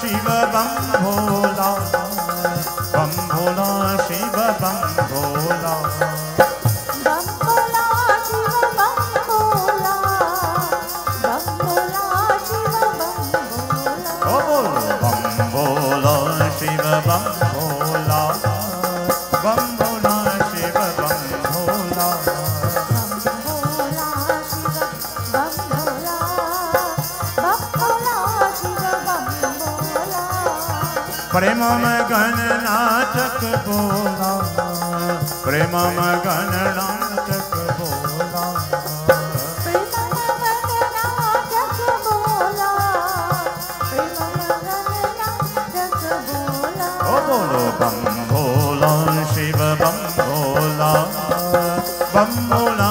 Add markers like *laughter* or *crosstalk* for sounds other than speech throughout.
शिव बम प्रेम गण बोला। प्रेम गण नाटक बोला। बम भोला शिव बम भोला बम भोला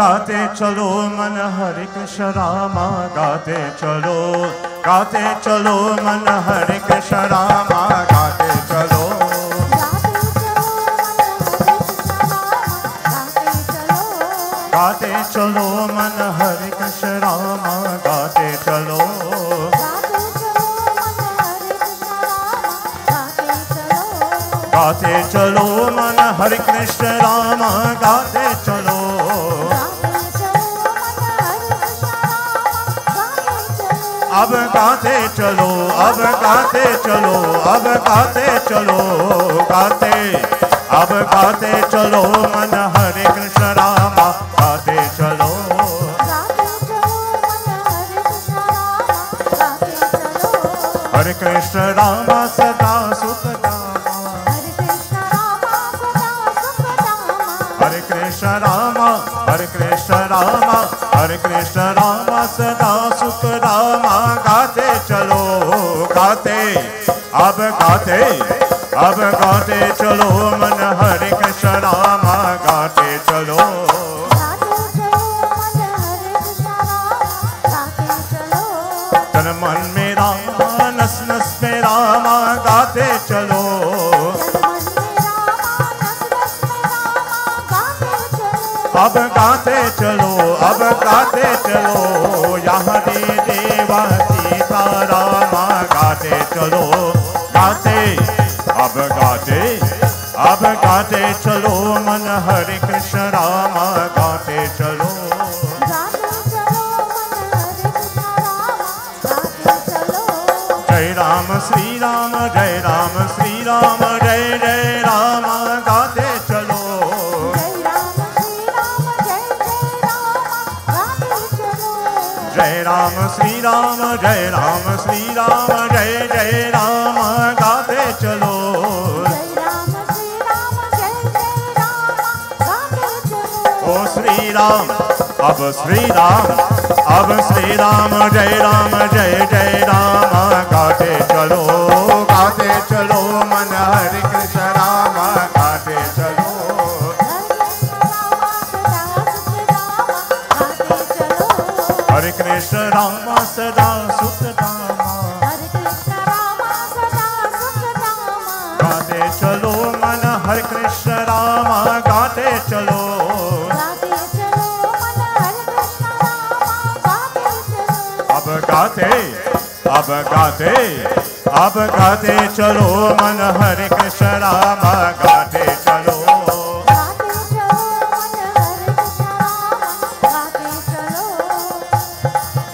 गाते चलो मन हर कृष्ण रामा गाते चलो गाते चलो मन हर कृष्ण रामा गाते चलो। गाते चलो मन हर कृष्ण रामा गाते चलो। गाते चलो मन हर कृष्ण रामा गाते कहाँ से चलो अब कहाँ से चलो अब कहाँ से चलो गाते। अब गाते चलो मन हरे कृष्ण रामा से चलो। हरे कृष्ण रामा सदा सुखदामा हरे कृष्ण रामा हरे कृष्ण रामा हरे कृष्ण अब गाते अब गाते चलो मन हरे कृष्ण राम गाते चलो। मन हरे कृष्ण राम गाते चलो। तन मन में राम नस नस में राम गाते चलो। अब गाते चलो अब गाते चलो। यहाँ रे देवा सीता राम। गाते चलो गाते। अब गाते अब गाते चलो मन हरे कृष्ण राम गाते चलो। जय राम श्री राम जय राम श्री राम। श्री राम जय राम श्री राम जय जय राम, गाते चलो। ओ श्री राम अब श्री राम अब श्री राम जय राम, जय जय राम, गाते चलो गाते चलो, मन हरे गाते, अब गाते अब गाते चलो, मन हरे कृष्ण राम गाते चलो।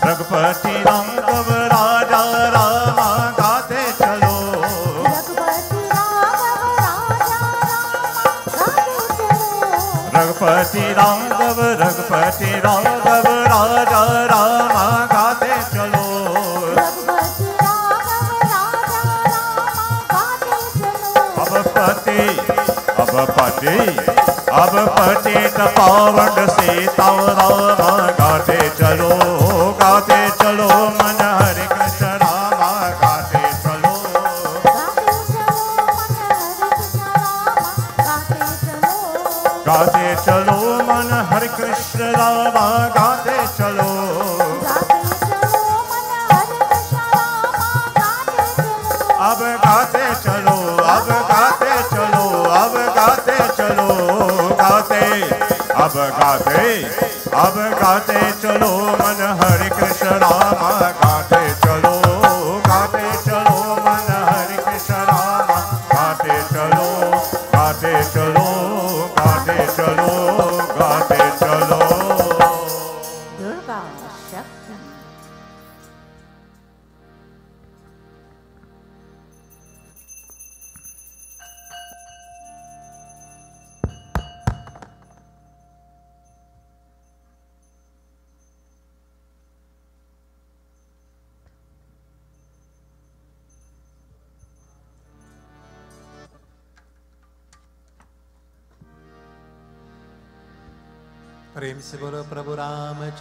रघुपति राघव राजा राम गाते चलो। रघुपति राघव रघुपति राघव राजा राम पति अब पतित पावन सीता राम गाते चलो गाते चलो मन हरे अब गाते अब गाते चलो मन हरे कृष्ण राम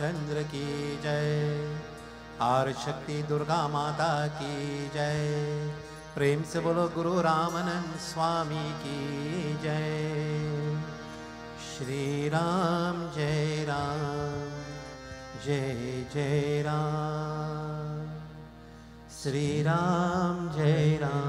रामचंद्र की जय। आर शक्ति दुर्गा माता की जय। प्रेम से बोलो गुरु रामानंद स्वामी की जय। श्री राम, जय राम, जय जय राम। श्री राम, जय राम।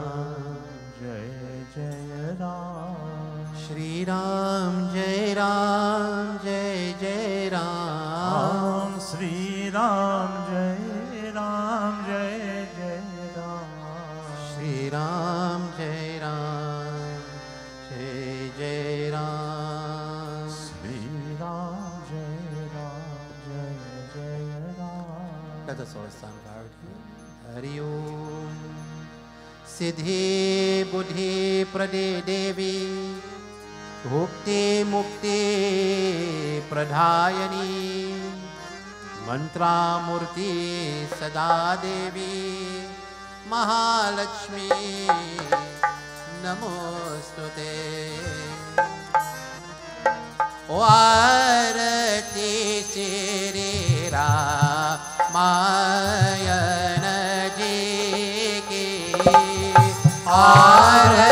े बुद्धि प्रदे देवी। भुक्ति मुक्ति प्रधायनी। मन्त्रामूर्ति सदा देवी। महालक्ष्मी नमोऽस्तु ते। वारति चेरे माया Hare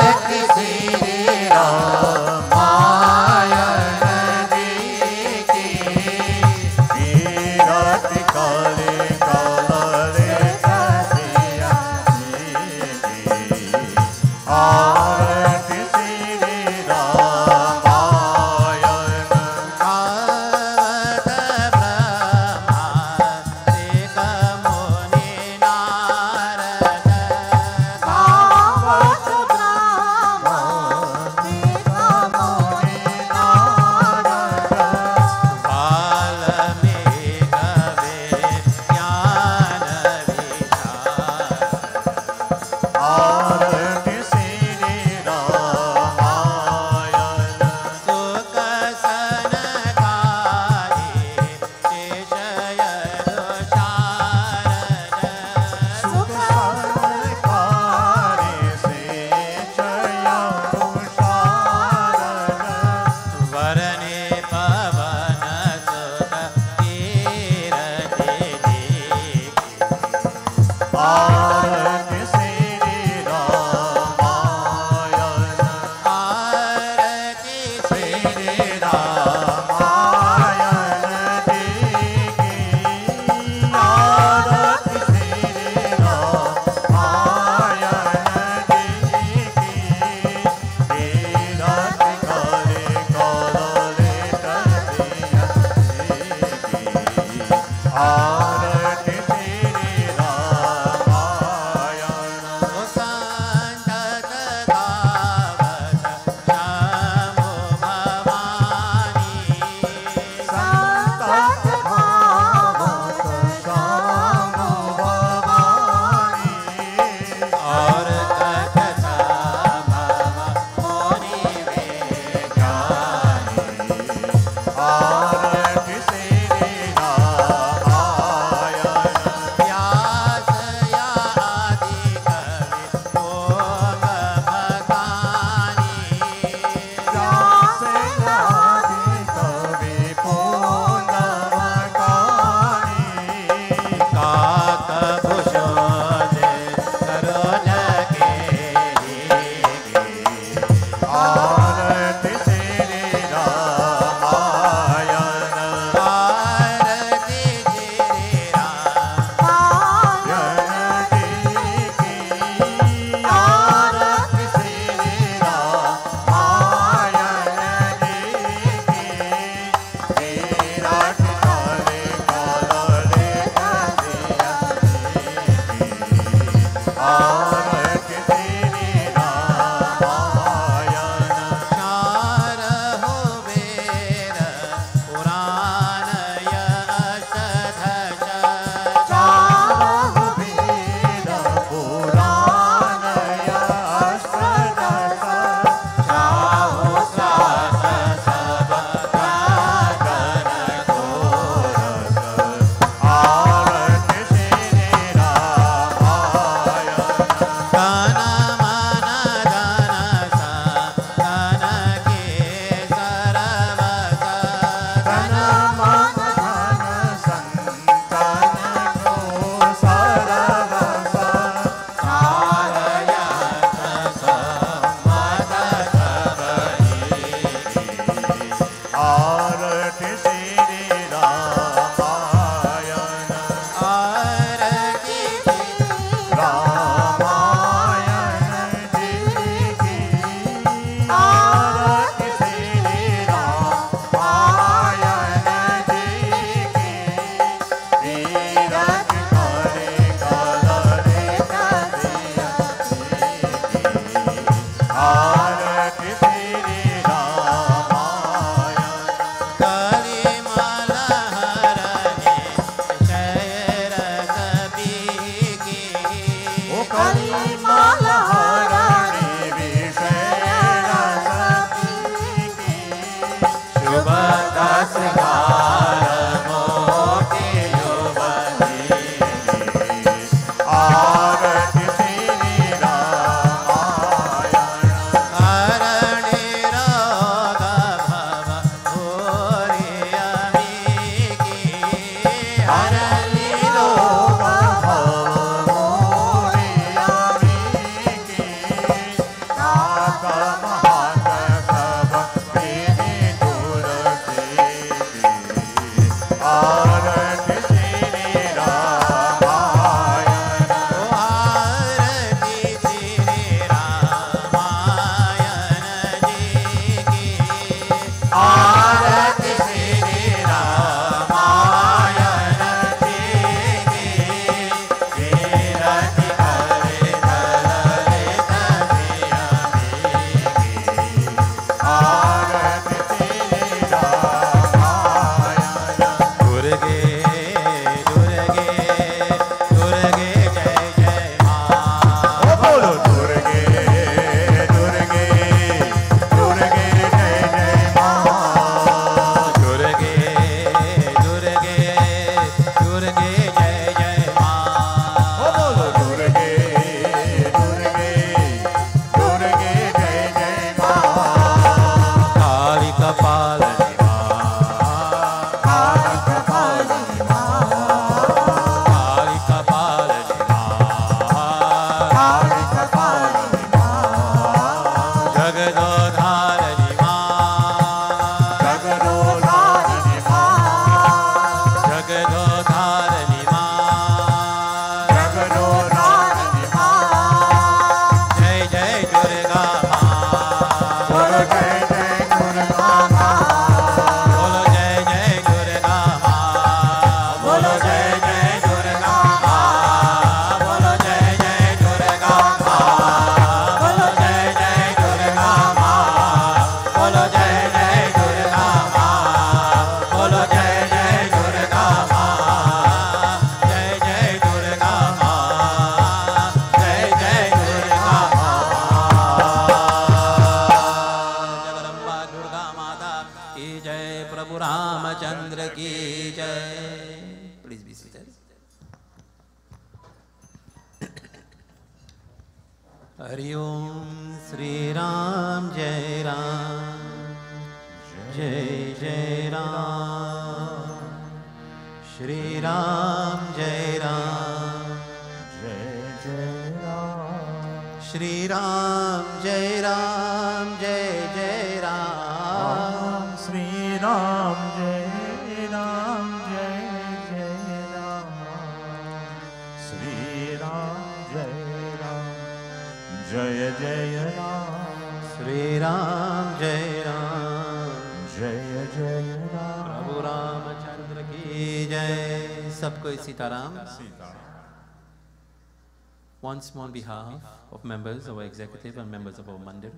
On behalf of members of our executive and members of our mandir,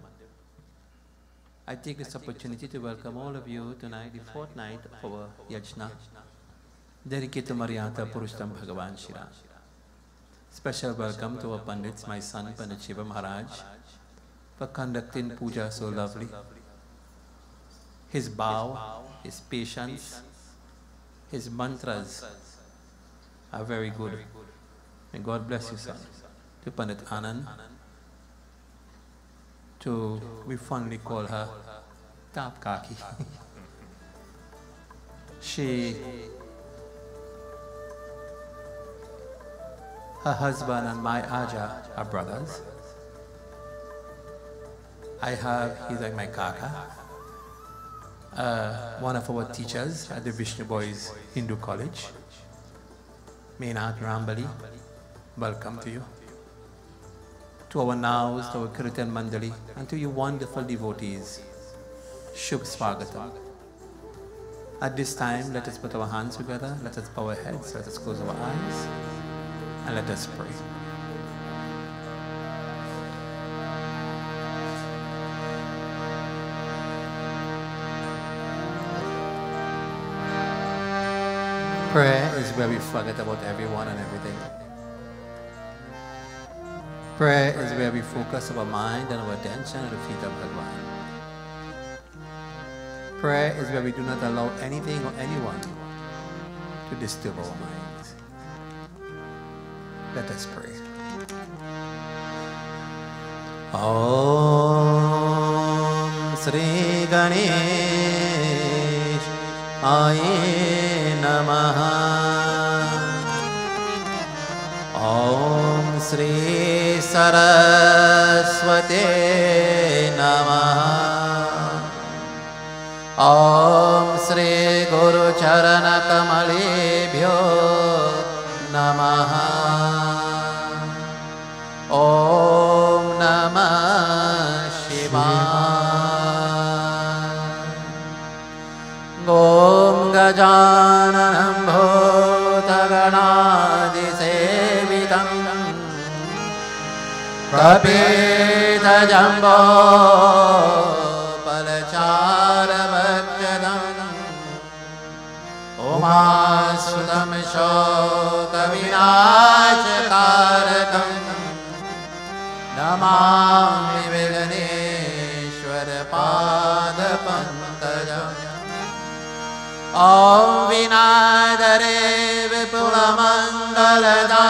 I take this opportunity to welcome all of you tonight, the fourth night of our yajna, dedicated to Maryada Purushottam Bhagavan Shira. Special welcome to our Pandits, my son Pandit Shiva Maharaj, for conducting puja so lovely. His bow, his patience, his mantras are very good. May God bless you, son. To Pandit Anand, to we fondly call her Tap Kaki. *laughs* she, her husband and my Aja are brothers. I have, he's like my kaka, uh, one of our teachers at the Vishnu Boys Hindu College, Meenat Rambali, welcome to you. To our nows, to our Kirtan Mandali, and to you wonderful devotees, Shubh Swagatam. At this time, let us put our hands together, let us bow our heads, let us close our eyes, and let us pray. Prayer is where we forget about everyone and everything. Prayer is where we focus our mind and our attention at the feet of God. Prayer is where we do not allow anything or anyone to disturb our minds. Let us pray. Om Sri Ganesh Aye Namaha Om Sri सरस्वते नमः। ॐ श्री गुरुचरणकमलेभ्यो नमः जम्बो परचारमम् उमा सुमशोकविना नमामि विघ्नेश्वरपादपङ्कजम् ॐ विनादरे विपुलमङ्गलदा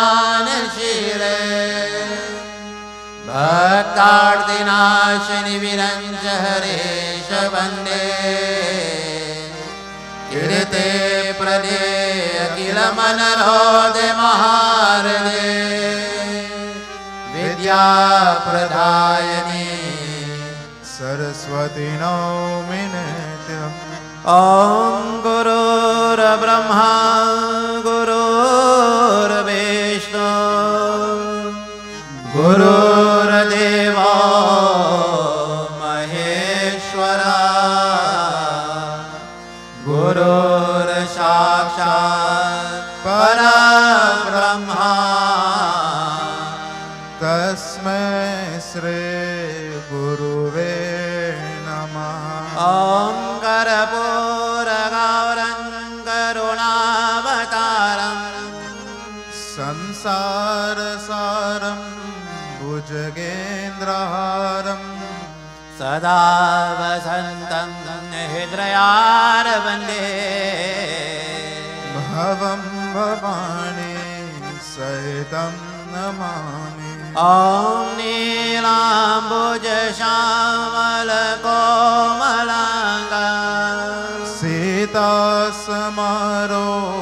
भक्तार्तिनाशिनि विरञ्च हरेश वन्दे कीर्ते प्रदे अखिलमनरोदे महारदे। विद्याप्रदायिनी। सरस्वती नौमि नित्यम् ॐ गुरुर्ब्रह्मा सदा वसन्तं हृदयारवन्दे। भवं भवानी सहितं नमामि। ॐ नीलाम्बुजश्यामलकोमलाङ्गा सीता समारोपितवान्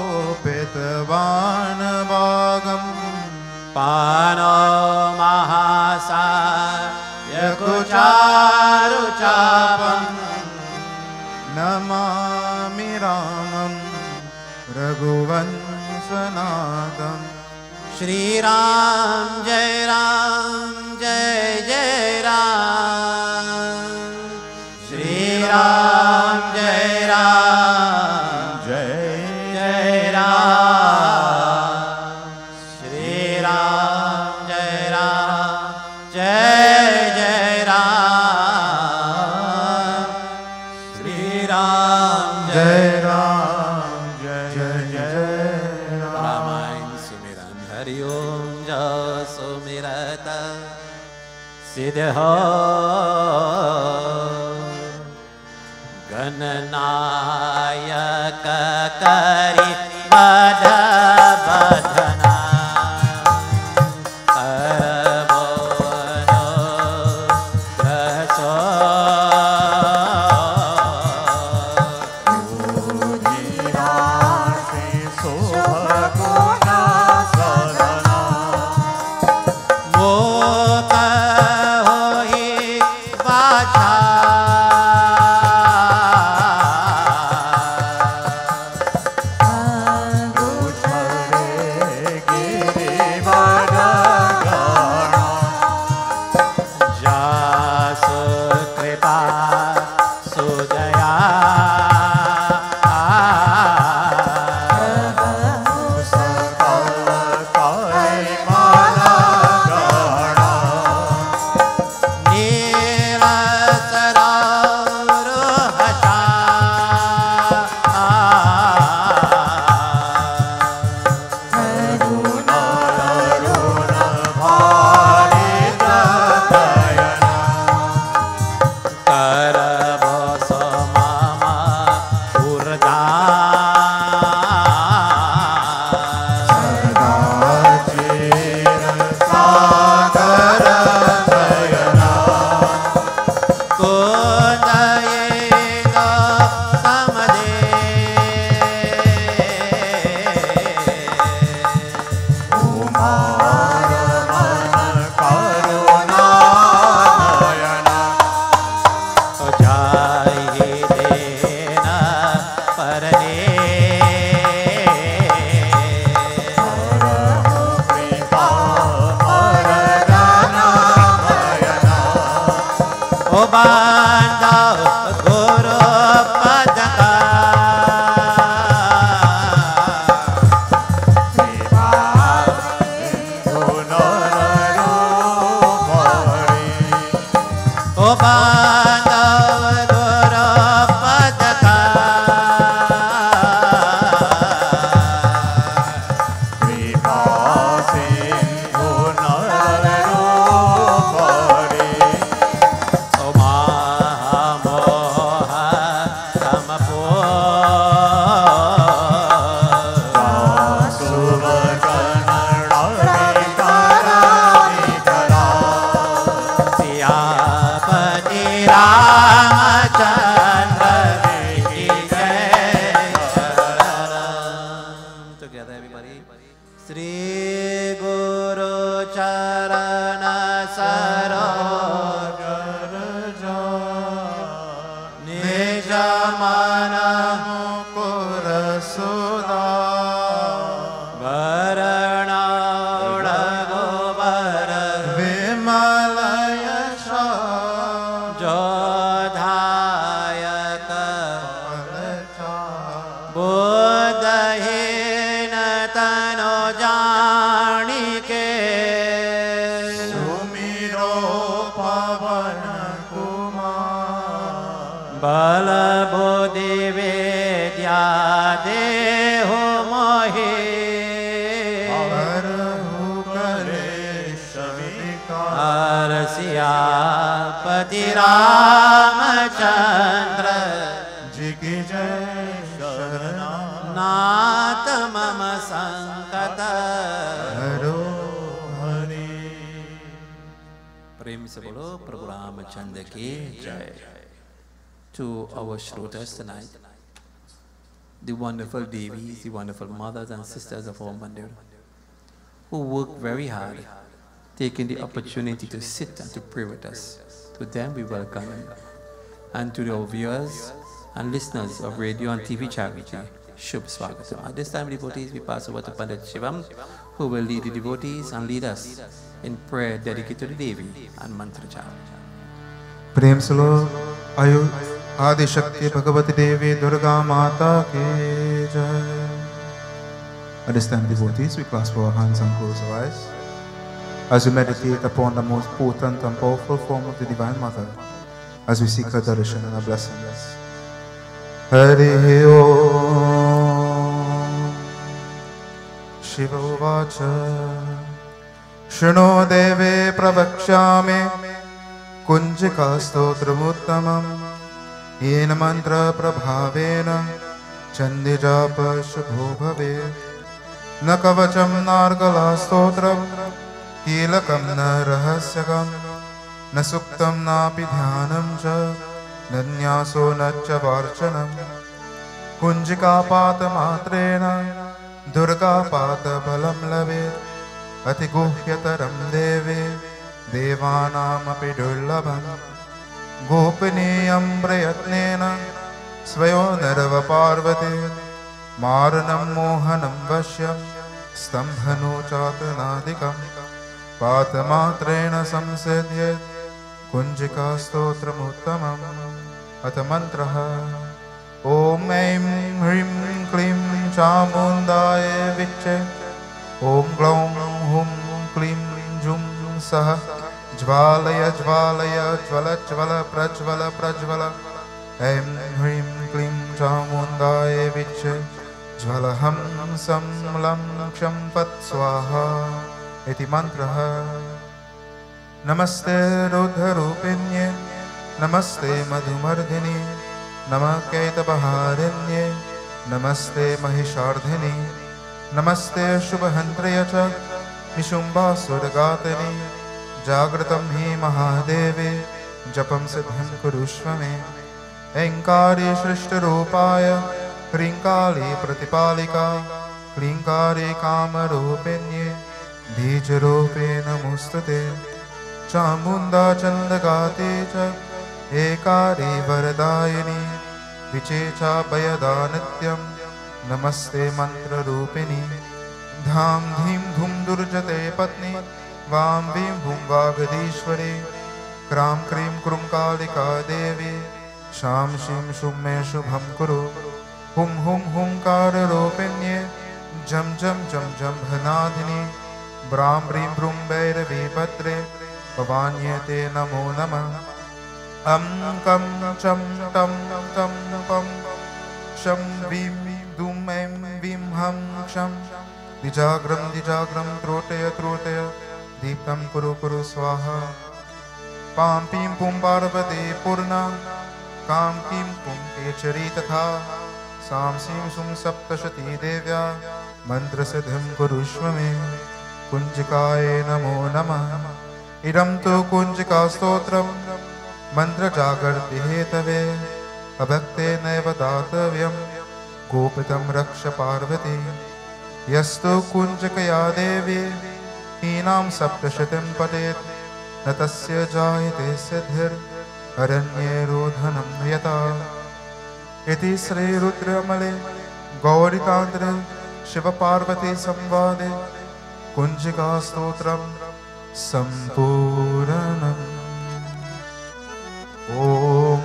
पानो महासा यकुचारुचापम् नमामि रामं रघुवंशनाथम्। श्रीराम जय राम सिरः गणनायक करि गणनायकारि मम संतत हरो हरे प्रेम से बोलो प्रभु To our Shrotas tonight, the wonderful devis, the wonderful mothers and sisters of our Mandir, who work very hard, taking the opportunity to sit and to pray with us. To them we welcome. And to the viewers and listeners of Radio and TV Jaagriti, Shubh Swagatam. At this time, devotees, we pass over to Pandit Shivam, who will lead the devotees and lead us in prayer dedicated to the Devi and Mantra Japa. प्रेम से लो आयु आदि शक्ति भगवती देवी दुर्गा माता की जय At this time, devotees, we clasp our hands and close our eyes as we meditate upon the most potent and powerful form of the Divine Mother, as we seek her darshan and her blessings. Hari Om Shiva Uvacha शृणो देवे, प्रवक्ष्यामि। कुञ्जिकास्तोत्रमुत्तमम् येन मन्त्रप्रभावेन चन्दिजाप शुभो भवेत् न कवचं नार्गलास्तोत्रं, कीलकं न रहस्यकं। न सुक्तं नापि ध्यानं च, न न्यासो न च दुर्गापातबलं लभेत् अतिगुह्यतरं देवे देवानामपि दुर्लभम्। गोपनीयं प्रयत्नेन स्वयो नरवपार्वती मारणं मोहनं वश्यं स्तम्भनोचातनादिकं पातमात्रेण संसिद्ध्येत् कुञ्जिकास्तोत्रमुत्तमम्। अथ मन्त्रः ॐ ऐं ह्रीं क्लीं चामुण्डाय विच्चे ॐ ग्लौं हुं क्लीं जुं सः ज्वालय ज्वालय ज्वल ज्वल प्रज्वल प्रज्वल। ऐं ह्रीं क्लीं चामुण्डाय विच्छ ज्वलहं सं लं क्षं स्वाहा इति मन्त्रः। नमस्ते रुद्ररूपिण्ये नमस्ते मधुमर्दिनि नमः कैतबहारिण्ये नमस्ते महिषार्धिनि। नमस्ते शुभहन्त्रय च। निशुम्बासुरगातनि जागृतं हि महादेवे। जपं सिद्धं कुरुष्व मे। ऐङ्कारी सृष्टरूपाय। ह्रीङ्काली प्रतिपालिका। क्लीङ्कारी कामरूपिण्ये। बीजरूपे नमोऽस्तु ते चामुण्डा चन्दगाते च। एकारी वरदायिनी विचेचा भयदा नित्यं नमस्ते मन्त्ररूपिणि। धां धीं धुं दुर्जते पत्नी। वां वीं भुं वागधीश्वरी क्रां क्रीं क्रुं कालिका देवी। शां शीं शुं मे शुभं कुरु। हुं हुं हुङ्काररूपिण्ये जं जं जं जम्भनादिनि ब्रां ब्रीं ब्रूं भैरवी भद्रे भवान्ये ते नमो नमः। अं कं चं तं तं पं शं वीं दुं ऐं वीं हं क्षं दिजाग्रं दिजाग्रं त्रोटय त्रोटय दीप्तं कुरु कुरु स्वाहा। पां पीं पुं पार्वती पूर्णा, कां कीं पुं केचरी तथा। सां सीं सुं सप्तशती देव्या, मन्त्रसिद्धिं कुरुष्व मे। कुञ्जिकाय नमो नमः। इदं तु कुञ्जिकास्तोत्रं मन्त्रजागर्ति हेतवे अभक्तेनैव दातव्यं गोपितं रक्ष पार्वती। यस्तु कुञ्जकया देवी। हीनां सप्तशतीं पठेत् न तस्य जायते सिद्धिररण्ये रोधनं यथा इति श्रीरुद्रमले गौरिकान्तरे शिवपार्वतीसंवादे। कुञ्जिकास्तोत्रं सम्पूर्णम्।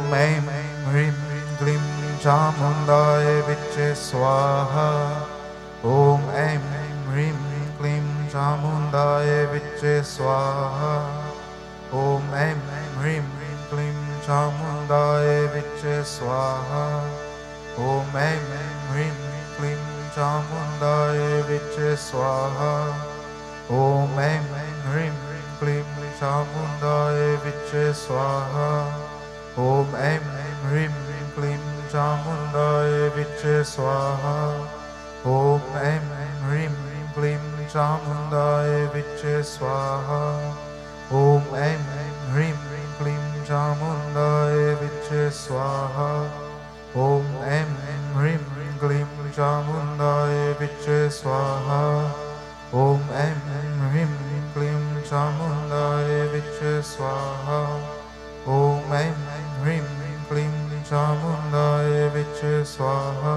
ऐं ह्रीं क्लीं चामुण्डाय विच्चे स्वाहा ॐ ऐं ह्रीं क्लीं चामुण्डाय विच्चे स्वाहा ॐ ऐं ह्रीं क्लीं चामुण्डाय विच्चे स्वाहा ॐ ऐं ह्रीं क्लीं चामुण्डाय विच्चे स्वाहा ॐ ऐं ह्रीं क्लीं चामुण्डाय विच्चे स्वाहा ॐ ऐं ह्रीं क्लीं चामुण्डाय विच्चे स्वाहा। ॐ ऐं ह्रीं क्लीं चामुण्डाय विच्चे स्वाहा। ॐ ऐं ह्रीं क्लीं चामुण्डाय विच्चे स्वाहा। ॐ ऐं ह्रीं क्लीं चामुण्डाय विच्चे स्वाहा। ॐ ऐं ह्रीं क्लीं चामुण्डाय विच्चे स्वाहा। ॐ ऐं ह्रीं क्लीं चामुण्डाय विच्चे स्वाहा।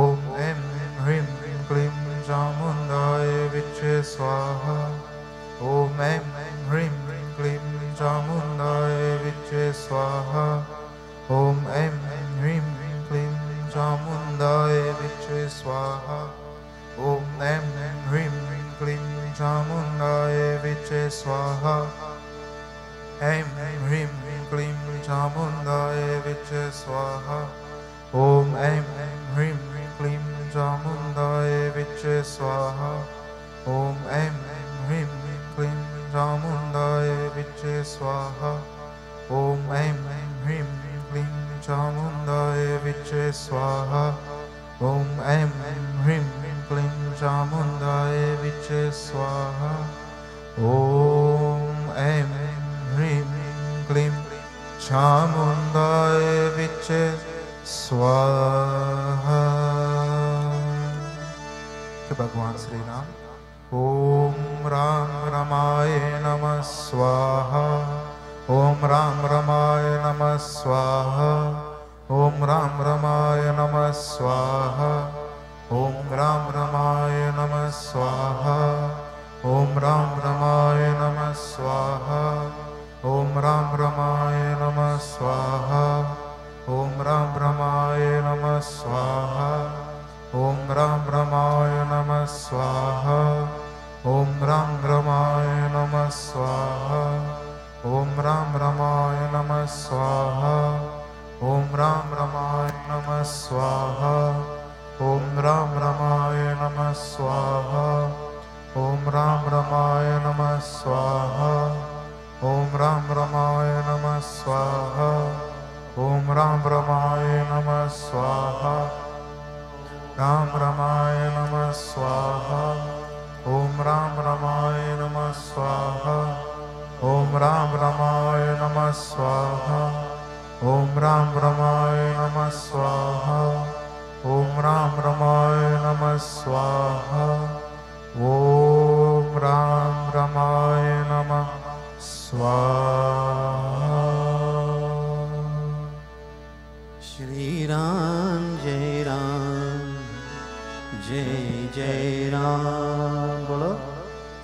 ॐ ऐं ह्रीं क्लीं चामुण्डाय विच्चे स्वाहा। ॐ ऐं ह्रीं क्लीं चामुण्डाय विच्चे स्वाहा। ॐ ऐं ह्रीं क्लीं चामुण्डाय विच्चे स्वाहा। ॐ ऐं ह्रीं क्लीं चामुण्डाय विच्चे स्वाहा ऐं ह्रीं क्लीं चामुण्डाय विच्चे स्वाहा। ॐ ऐं ह्रीं क्लीं चामुण्डाय विच्चे स्वाहा। ॐ ऐं ह्रीं क्लीं चामुण्डाय विच्चे स्वाहा। ॐ ऐं ह्रीं क्लीं चामुण्डाय विच्चे स्वाहा। ॐ ऐं ह्रीं क्लीं चामुण्डाय विच्चे स्वाहा। ॐ ऐं ह्रीं क्लीं चामुण्डाय विच्चे स्वाहा भगवान श्री राम राम रमाय नमः स्वाहा। ॐ राम रमाय नमः स्वाहा। ॐ राम रमाय नमः स्वाहा। ॐ राम रमाय नमः स्वाहा। ॐ राम रमाय नमः स्वाहा। ॐ राम रमाय नमः स्वाहा। ॐ राम रमाय नमः स्वाहा। ॐ राम रमाय नमः स्वाहा। ॐ राम रमाय नमः स्वाहा। ॐ राम रमाय नमः स्वाहा। ॐ राम रमाय नमः स्वाहा। ॐ राम रमाय नमः स्वाहा। ॐ राम रमाय नमः स्वाहा। ॐ राम रमाय नमः स्वाहा। ॐ राम रमाय नमः स्वाहा। राम रमाय नमः स्वाहा। ॐ राम रमाय नमः स्वाहा। ॐ राम रमाय नमः स्वाहा। ॐ राम रमाय नमः स्वाहा। ॐ राम रमाय नमः स्वाहा। ॐ राम रमाय नमः। स्वाहा श्री राम जय राम जय जय राम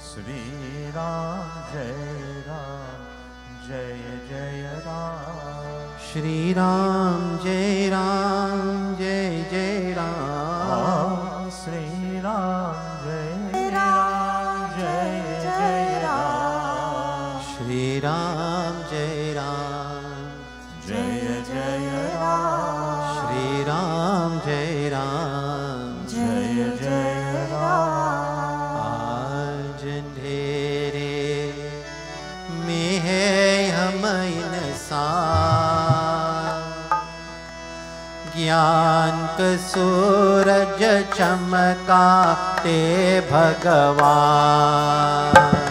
श्री राम जय राम जय जय राम श्री राम जय राम जय जय राम श्री राम शांत सूरज चमकाते भगवान।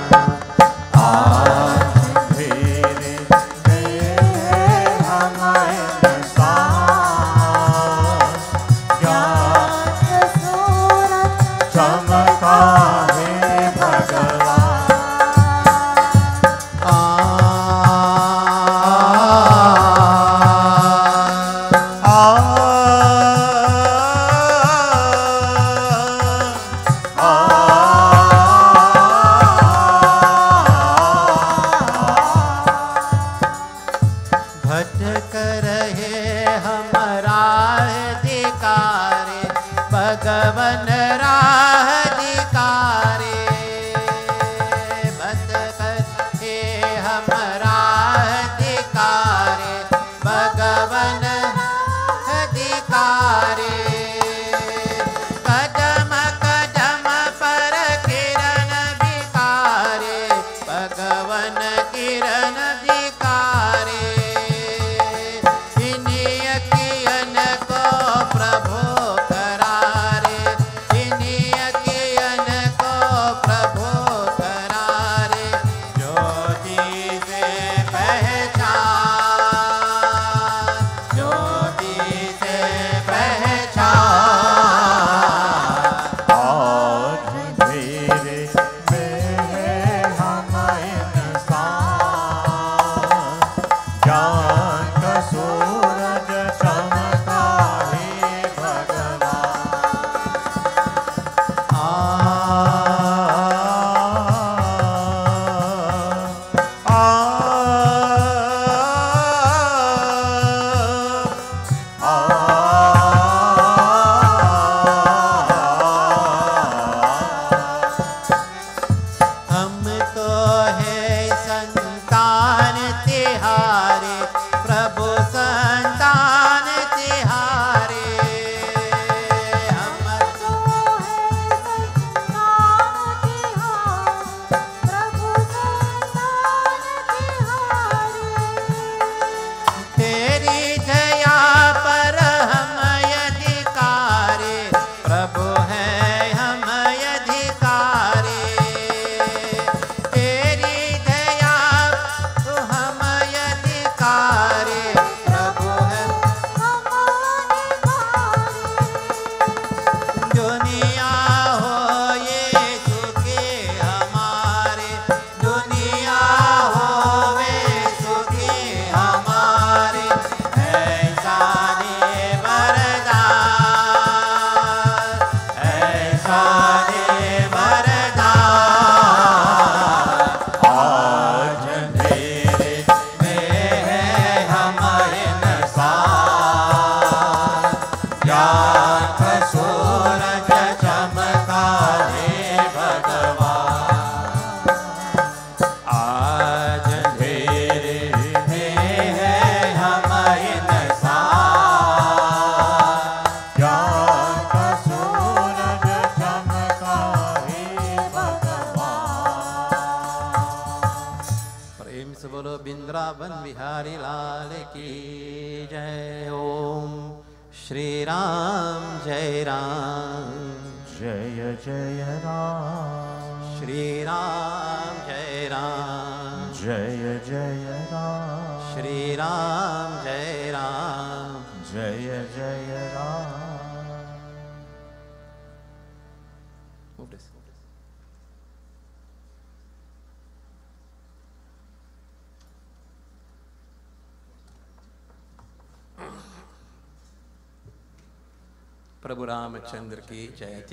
Prabhu Ramachandra ki jai.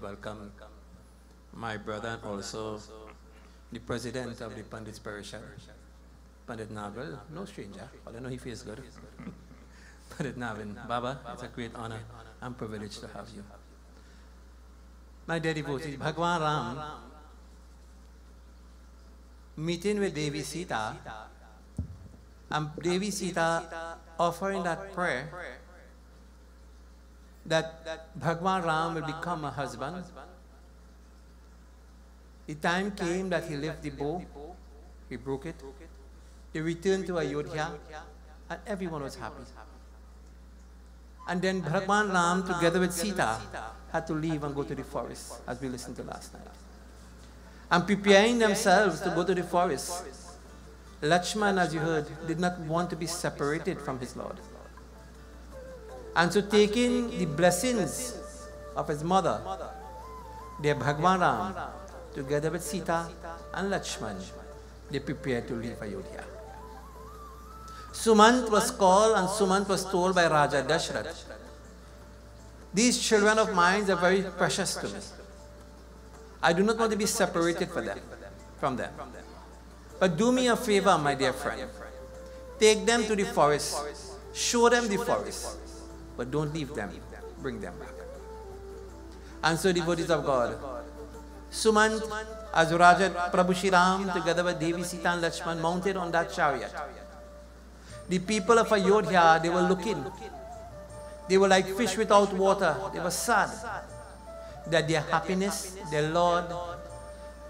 Welcome my brother and also the president of the Pandits Parishad, Pandit Naval, no stranger, but I know he feels good. *laughs* Pandit Navin, Baba, it's a great honor and privilege to have you. My dear devotees, Bhagwan Ram, meeting with Devi Sita, and Devi Sita offering that prayer that Bhagwan Ram will become a husband. The time came that he left the bow, he broke it, he returned to Ayodhya, and everyone was happy. And then Bhagwan Ram, together with Sita, had to leave and go to the forest, as we listened to last night. And preparing themselves to go to the forest, Lakshman, as you heard, did not want to be separated from his Lord. And so, taking the blessings of his mother, their Bhagwan Ram, together with Sita and Lakshman, they prepared to leave Ayodhya. Sumant was called and Sumant was told by Raja Dashrath, These children of mine are very precious to me. I do not want to be separated them, from them. But do me a favor, my dear friend. Take them to the forest, show them the forest, but don't leave them, bring them back. And so, devotees of God, Sumant, as Raja together with Devi Sita and Lakshman, mounted on that chariot. The people of Ayodhya, they were looking. They were like fish without water. They were sad that their happiness, their Lord,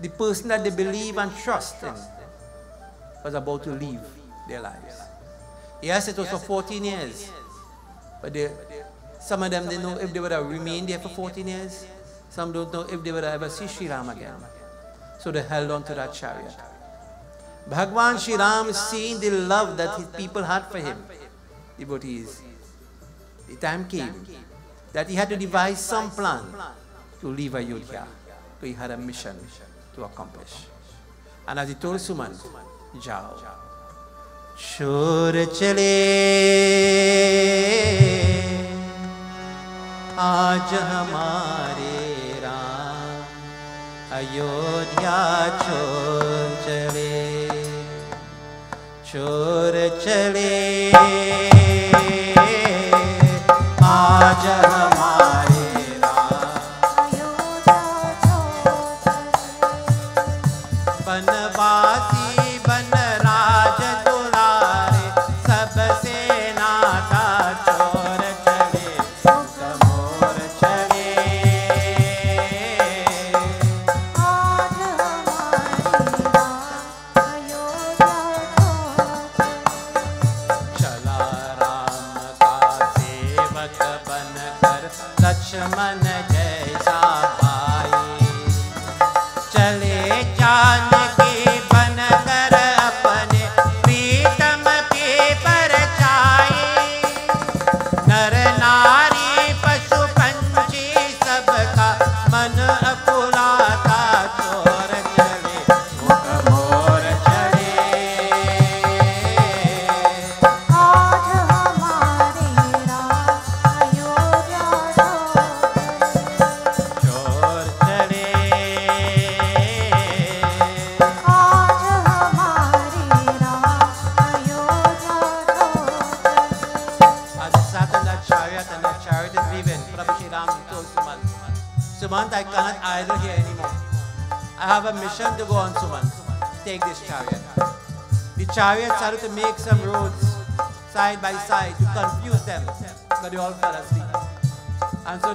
the person that they believe and trust in, was about to leave their lives. Yes, it was for 14 years, but they, some of them didn't know if they would have remained there for 14 years. Some don't know if they would ever see Sri Ram again. So they held on to that chariot. Bhagwan Sri Ram seeing the love that his people had for him, devotees. The time came that he had to devise some plan to leave Ayodhya. So he had a mission to accomplish. And as he told Suman, Jao. छोर चले। आज हमारे राम अयोध्या छोर चले। चोर चले।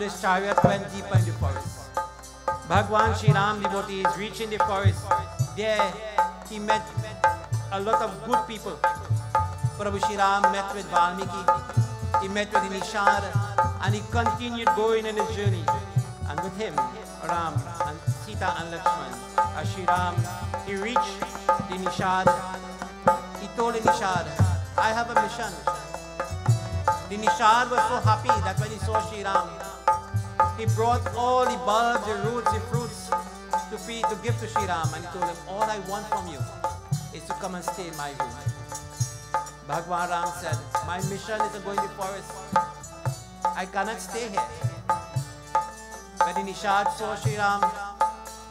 Went deeper in the forest. Bhagwan Shri Ram devotees reaching the forest. There he met a lot of good people. Prabhu Shri Ram met with Valmiki, he met with Nishad, and he continued going in his journey. And with him, Ram and Sita and Lakshman. As Shri Ram, he reached the Nishad. He told Nishad, I have a mission. The was so happy that when he saw Shri Ram, he brought all the bulbs, the roots, the fruits to feed, to give to Shri Ram. And he told him, all I want from you is to come and stay in my room. Bhagwan Ram said, My mission is to go in the forest. I cannot stay here. But the Nishad saw Sri Ram,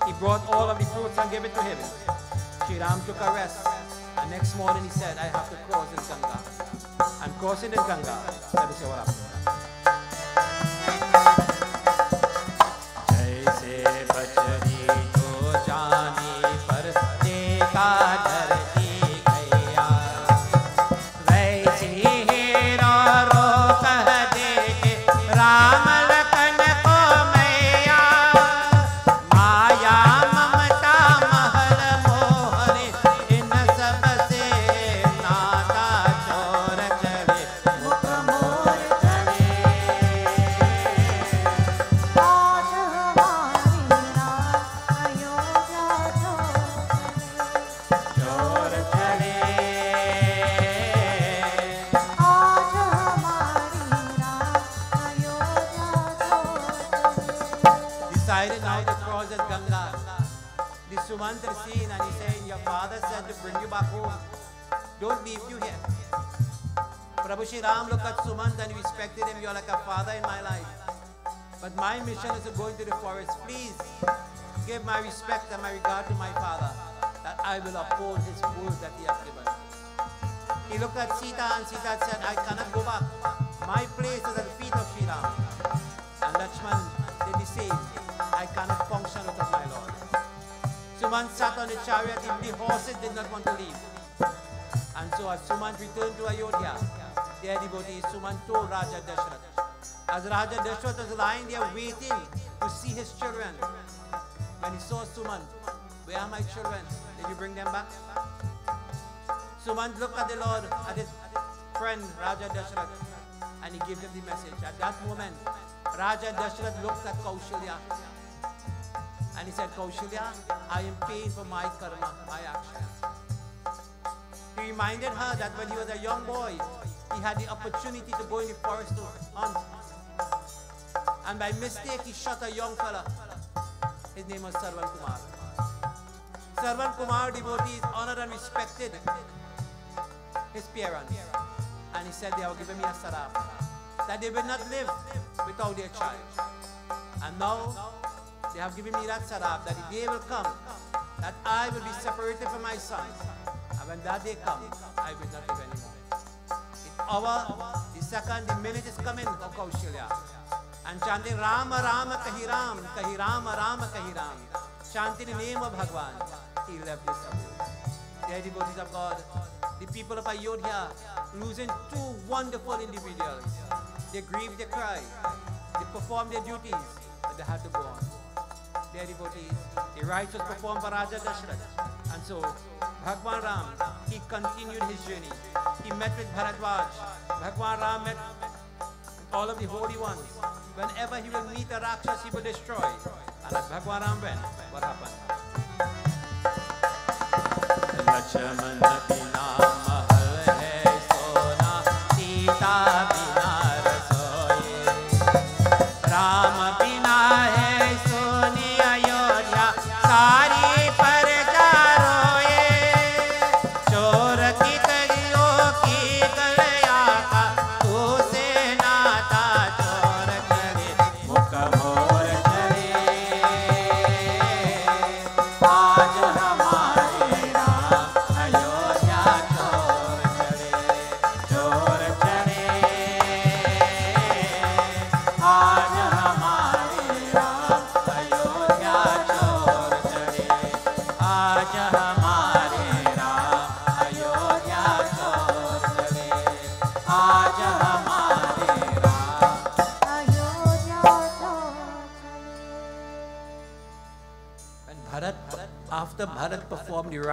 he brought all of the fruits and gave it to him. Sri Ram took a rest. And next morning he said, I have to cross in Ganga. And crossing the Ganga, us see what happened. Lying there waiting to see his children, when he saw Suman, where are my children? Did you bring them back? Suman looked at the Lord, at his friend Raja Dashrath, and he gave them the message. At that moment, Raja Dashrath looked at Kaushalya and he said, Kaushalya, I am paying for my karma, my action. He reminded her that when he was a young boy, he had the opportunity to go in the forest to hunt. And by mistake, he shot a young fella. His name was Sarvan Kumar. Sarvan Kumar devotees honored and respected his parents. And he said they were giving me a sarap. That they will not live without their child. And now they have given me that sarap that the day will come that I will be separated from my son. And when that day comes, I will not live anymore. It's our, the second, the minute is coming for Kaushalya. And chanting Rama Rama Kahi Ram, Kahi Rama Rama Kahi Ram. Chanting the name of Bhagwan. He left this abode. Dear devotees of God, the people of Ayodhya losing two wonderful individuals. They grieve, they cry, they perform their duties, but they had to go on. Dear devotees, the rites was performed by Raja Dashrath. And so, Bhagwan Ram, he continued his journey. He met with Bharadwaj. Bhagwan Ram met all of the holy ones whenever he will meet a Rakshas, he will destroy. And at Bhagwan Amben, what happened?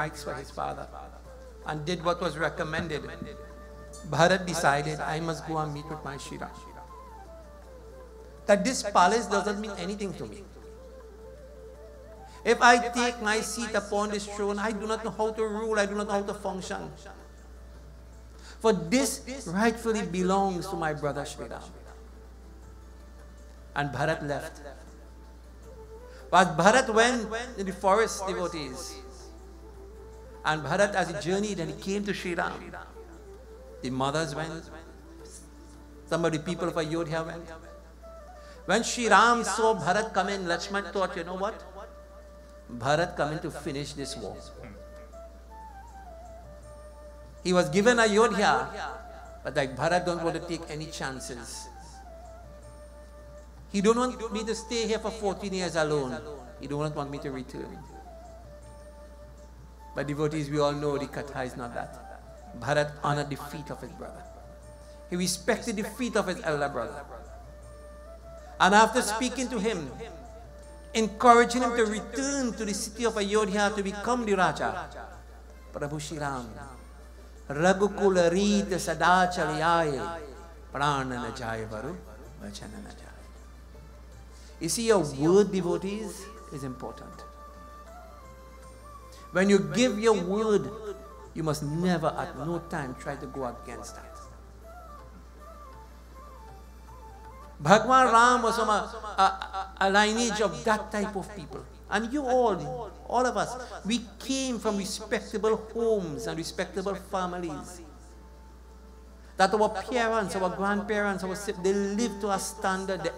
Rites for his father and did what was recommended, Bharat decided, I must go and meet with my Shira. That this palace doesn't mean anything to me. If I take my seat upon this throne, I do not know how to rule, I do not know how to function. For this rightfully belongs to my brother Sri Ram. And Bharat left. But Bharat went in the forest devotees. And Bharat, as he journeyed and he came to Sri Ram, the mothers went Some of the people of Ayodhya went. When Sri Ram saw Bharat come in, Lakshman thought, you know what? Bharat coming to finish this war. He was given Ayodhya, but like Bharat don't want to take any chances. He don't want me to stay here for 14 years alone. He don't want me to return. But devotees, we all know the katha is not that. Bharat honored the feet of his brother. He respected the feet of his elder brother. And after speaking to him, encouraging him to return to the city of Ayodhya to become the Raja, Prabhu Shri Ram, Rita Sada Chaliyaye, Prana na jaya varu, vachana na jaya. You see, your word, devotees, is important. When you give your word, you must never at no time try to go against that. Bhagwan Ram was from a, a, a lineage of that type of people. And you all, all of us, we came from respectable homes and respectable families. That our parents, our grandparents, our they lived to a standard, they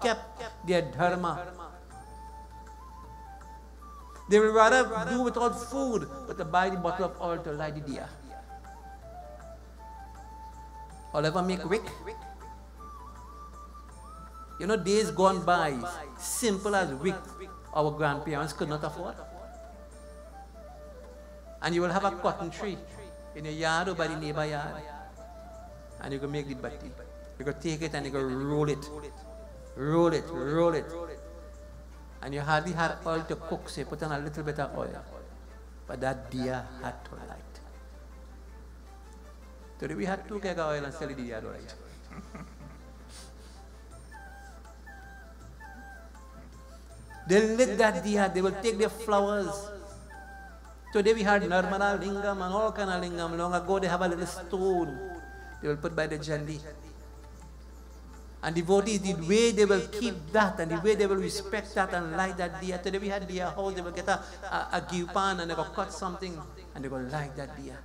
kept their dharma. They will rather do without food, but to buy the bottle of oil to light the diya. Or ever make wick. You know, days gone by, simple as wick, our grandparents could not afford. And you will have a cotton tree in your yard or by the neighbor yard. And you can make the batti. You can take it and you can roll it. Roll it, roll it. And you hardly had oil to cook, so you put on a little bit of oil. But that diya had to light. Today we had two keg of oil and still the *laughs* diya don't light. They lit that diya, they will take their flowers. Today we had Narmada Lingam and all kind of lingam. Long ago they have a little stone they will put by the jhandi. And devotees, the way they will keep that and the way they will respect that and light that diya. Today we had diya house, they will get a, a, a gyupan and they will cut something and they will light that diya.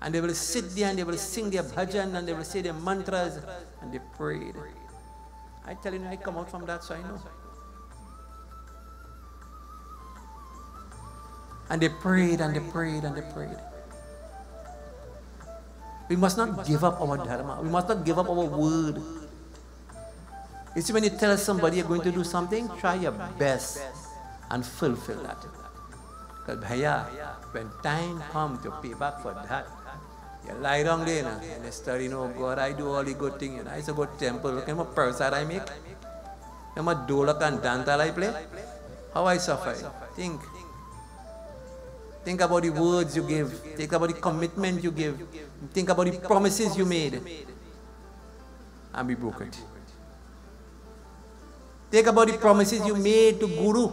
And they will sit there and they will sing their bhajan and they will say their mantras and they prayed. I tell you, I come out from that, so I know. And they prayed and they prayed and they prayed. We must not give up our dharma. We must not give up our word. You see, when you tell somebody you're going to do something, try your best and fulfill that. Because, bhaiya, when time comes to pay back for that, you lie down there and you start, you know, God, I do all the good things. You know, I used to go to temple, look at my purse that I make. How much dholak and dhantal I play. How I suffer. Think. Think about the words you give. Think about the commitment you give. Think about the promises you made. And we broke it. Think about the promises you made to Guru.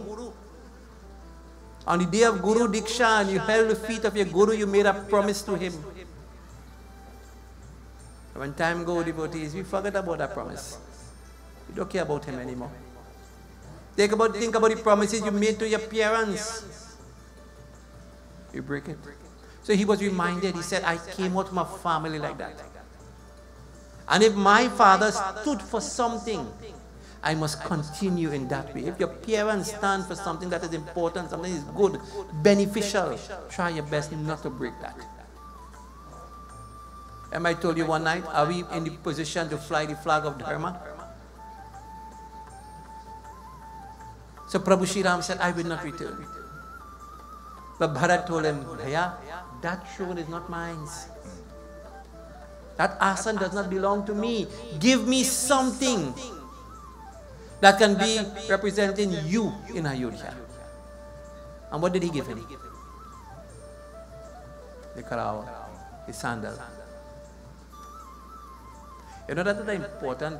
On the day of Guru Diksha, and you held the feet of your Guru, you made a promise to him. When time goes, devotees, we forget about that promise. We don't care about him anymore. Think about, think about the promises you made to your parents. You break it. So he was reminded, he said, I came out from a family like that. And if my father stood for something, I must continue in that way. If your parents stand for something that is important, something is good, beneficial, try your best not to break that. Am I told you one night, are we in the position to fly the flag of Dharma? So Prabhu Shri Ram said, I will not return. But Bharat told him, Bhaiya, that throne is not mine. That asan does not belong to me. Give me something that can be representing you in Ayodhya. And what did he give him? The karawa, the sandal. You know that is the important.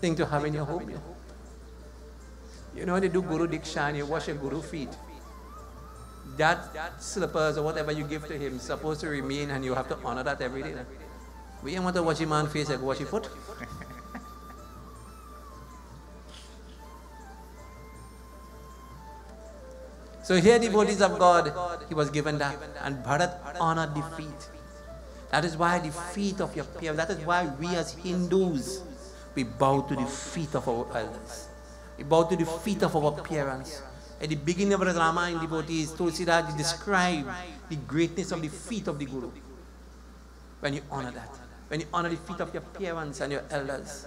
Thing to have in your home. You know when they do Guru Diksha you wash your Guru feet. That slippers or whatever you give to him is supposed to remain and you have to honor that every day. To wash your man's face wash your foot. *laughs* So here, devotees of God, he was given that. And Bharat honored the feet. That is why the feet of your parents, that is why we as Hindus, we bow to the feet of our elders. We bow to the feet of our parents. At the beginning of the Ramayana, devotees, Tulsidas describe the greatness of the feet of the Guru. When you honor that, when you honor the feet of your parents and your elders,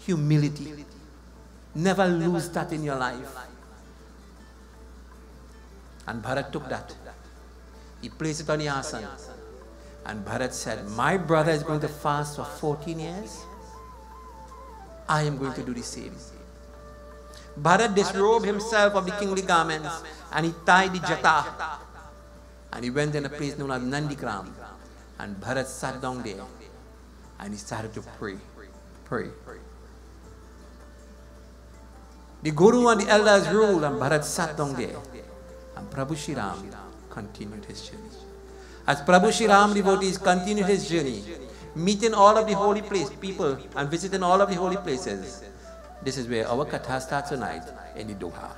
humility. Never lose that in your life. And Bharat took that. He placed it on the asan. And Bharat said, My brother is going to fast for 14 years. I am going to do the same. Bharat disrobed himself of the kingly garments and he tied the jata. And he went in a place known as Nandigram. And Bharat sat down there and he started to pray. Pray. The Guru and the elders ruled and Bharat sat down there. And Prabhu Shri Ram continued his journey. As Prabhu Shri Ram devotees continued his journey, meeting all of the holy place people and visiting all of the holy places, this is where our katha starts tonight in the Doha.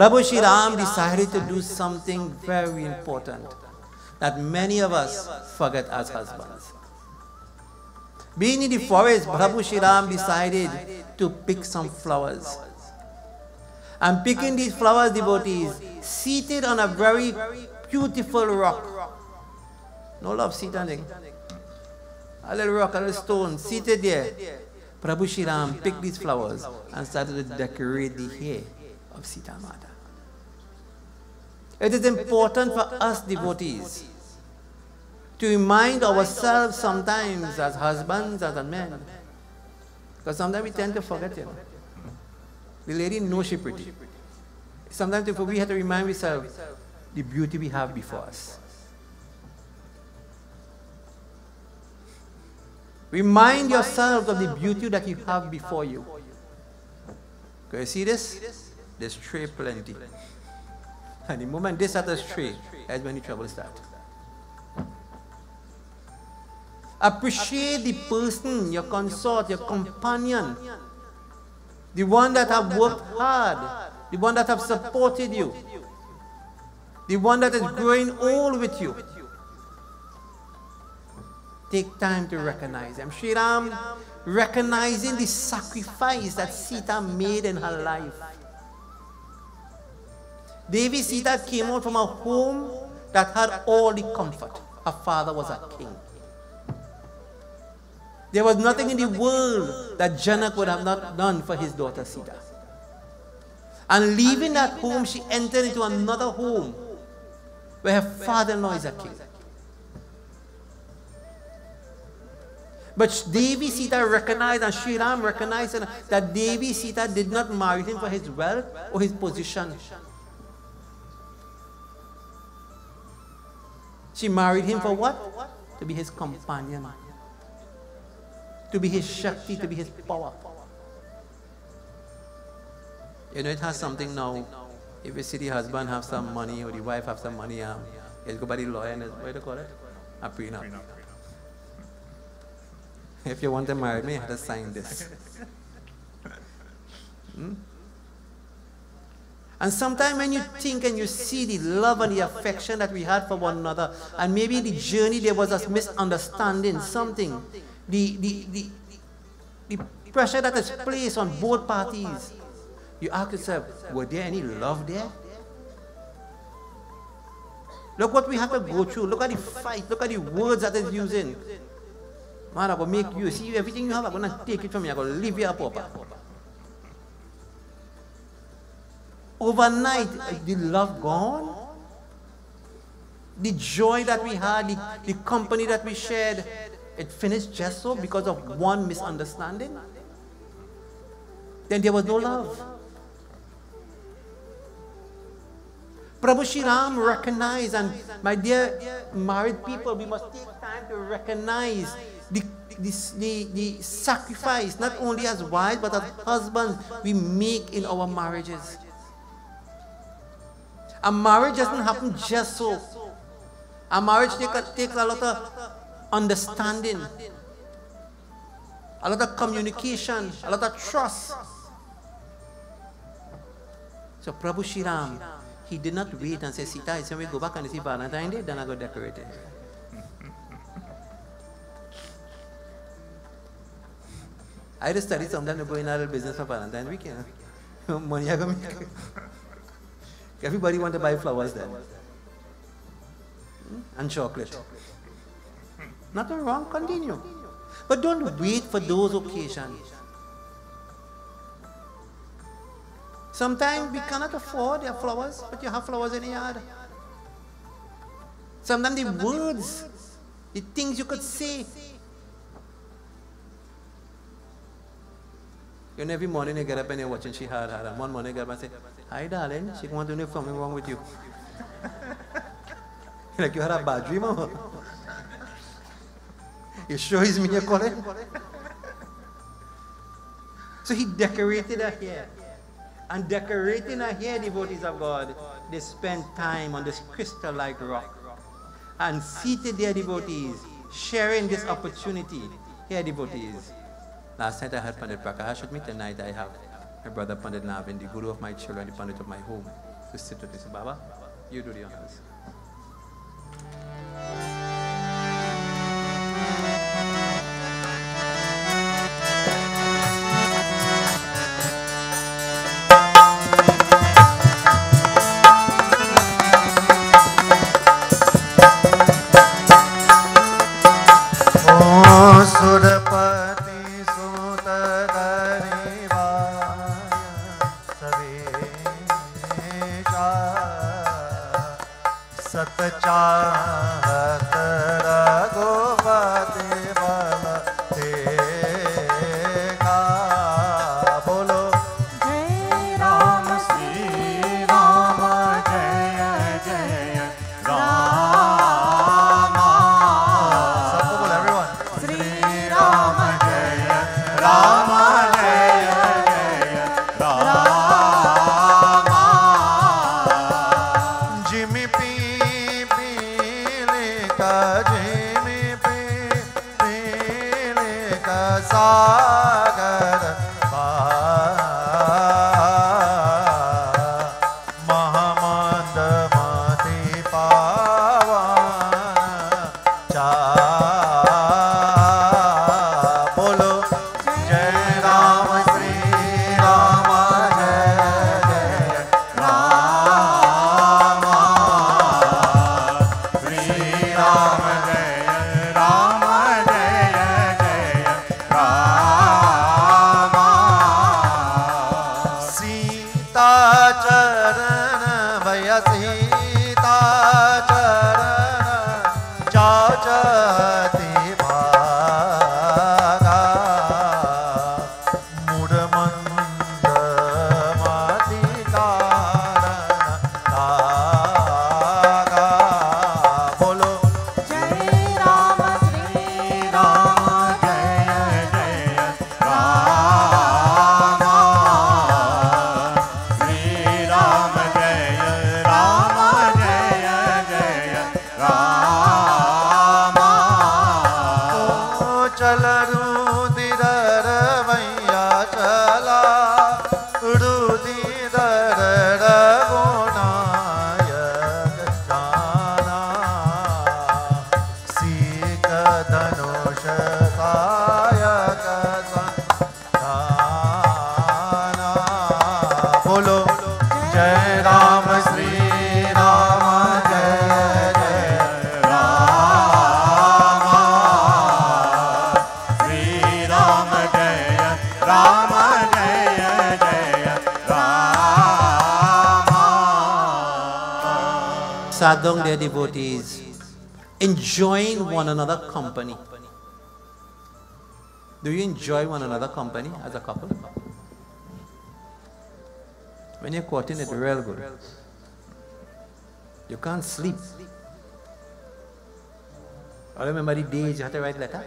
Prabhu Sri Ram decided to do something very important that many of us forget as husbands. Being in the forest, Prabhu Sri Ram decided to pick some flowers. And picking these flowers, devotees, seated on a very beautiful rock. No love seat it. A little rock, a little stone, seated there. Prabhu Shri Ram picked these flowers and started to decorate the hair of Sita Mata. It is important for us devotees to remind ourselves sometimes as husbands, as men, because sometimes we tend to forget, it. The lady knows she pretty. Sometimes we have to remind ourselves the beauty we have before us. Remind yourself of the beauty that you have before you. Can you see this? There's tray plenty. And the moment start to stray, that's when the trouble starts. Appreciate the person, your consort, your companion, the one that have worked hard, the one that have supported you, the one that is growing old with you. Take time to recognize them. Sri Ram recognizing the sacrifice that Sita made in her life. Devi Sita came out from a home that had all the comfort. Her father was a king. There was nothing in the world that Janak would have not done for his daughter Sita. And leaving that home, she entered into another home where her father-in-law is a king. But Devi Sita recognized and Sri Ram recognized that Devi Sita did not marry him for his wealth or his position. She married him for what? To be his companion. To be his Shakti, to be his power. You know, it has something now. If you see the husband have some money or the wife have some money, um, he'll go by the lawyer and what do you call it? A prenup. If you want to marry me, you have to sign this. *laughs* Hmm? And sometimes when you think and you see the love and the affection that we had for one another, and maybe the journey there was a misunderstanding, something, the, the, the, the pressure that is placed on both parties, you ask yourself, were there any love there? Look what we have to go through. Look at the fight. Look at the words that it's using. Man, going to make you see everything you have. I'm going to take it from you. I'm going to leave you up. Papa. Overnight, the love gone. The joy that we had, the, the company that we shared, it finished just so because of one misunderstanding. Then there was no love. Prabhu Shri Ram recognized, and my dear married people, we must take time to recognize the, the, the, the sacrifice, not only as wives, but as husbands, we make in our marriages. A marriage doesn't happen just so. A marriage takes a lot of understanding, a lot of communication, a lot of trust. So Prabhu Shri Ram, he did not wait and say, Sita, it's when we go back and see Valentine Day, then I go decorate it. I just study sometimes to go in a little business for Valentine's weekend. *laughs* Money I go make. Everybody want to buy flowers then. Hmm? And chocolate. Nothing wrong, continue. But don't wait for those occasions. Sometimes we cannot afford your flowers, but you have flowers in the yard. Sometimes the words, the things you could say. You know, every morning you get up and you're watching she hard, hard. And one morning you get up and say, Hi, darling. She want to know if something wrong with you. *laughs* like you had a bad dream, oh. or You sure it's me you're calling? so he decorated her hair. And decorating her hair, devotees of God, they spent time on this crystal-like rock. And seated there, devotees, sharing this opportunity. Here, devotees. Last night I had Pandit Prakash with me. Tonight I have my brother Pandit Navin, the guru of my children, the Pandit of my home, to sit with me. So, Baba, you do the honors. Sadhung, their devotees, enjoying one another company. Do you enjoy one another company as a couple? When you're caught it real good, you can't sleep. I remember the days you had to write letter.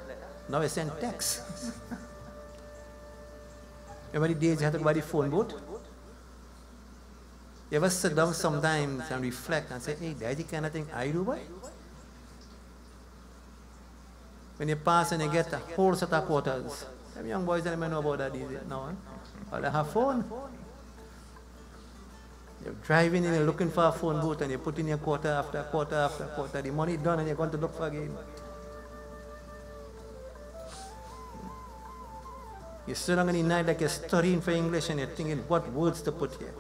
Now I send text. remember the days you had to go by the phone booth? You ever sit down sometimes and reflect and say, hey, that's the kind of thing I do, boy? When you pass and you get a whole set of quarters, them young boys don't even know about that these days now. Eh? All they have phone. You're driving and you're looking for a phone booth and you put in your quarter after quarter after quarter. The money done and you're going to look for again. You sit down in night like you're studying for English and you're thinking what words to put here.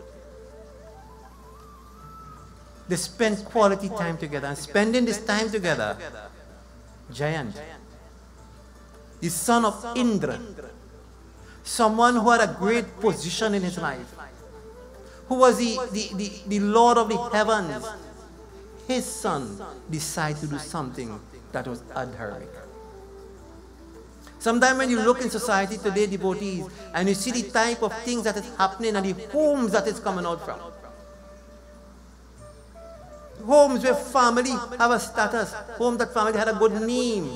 They spend quality time together and spending this time together. Jayant, the son of Indra, someone who had a great position in his life, who was the, the, the, the Lord of the heavens, his son decided to do something that was adheric. Sometimes when you look in society today, devotees, and you see the type of things that is happening and the homes that is coming out from. Homes where family have a status, homes that family had a good name.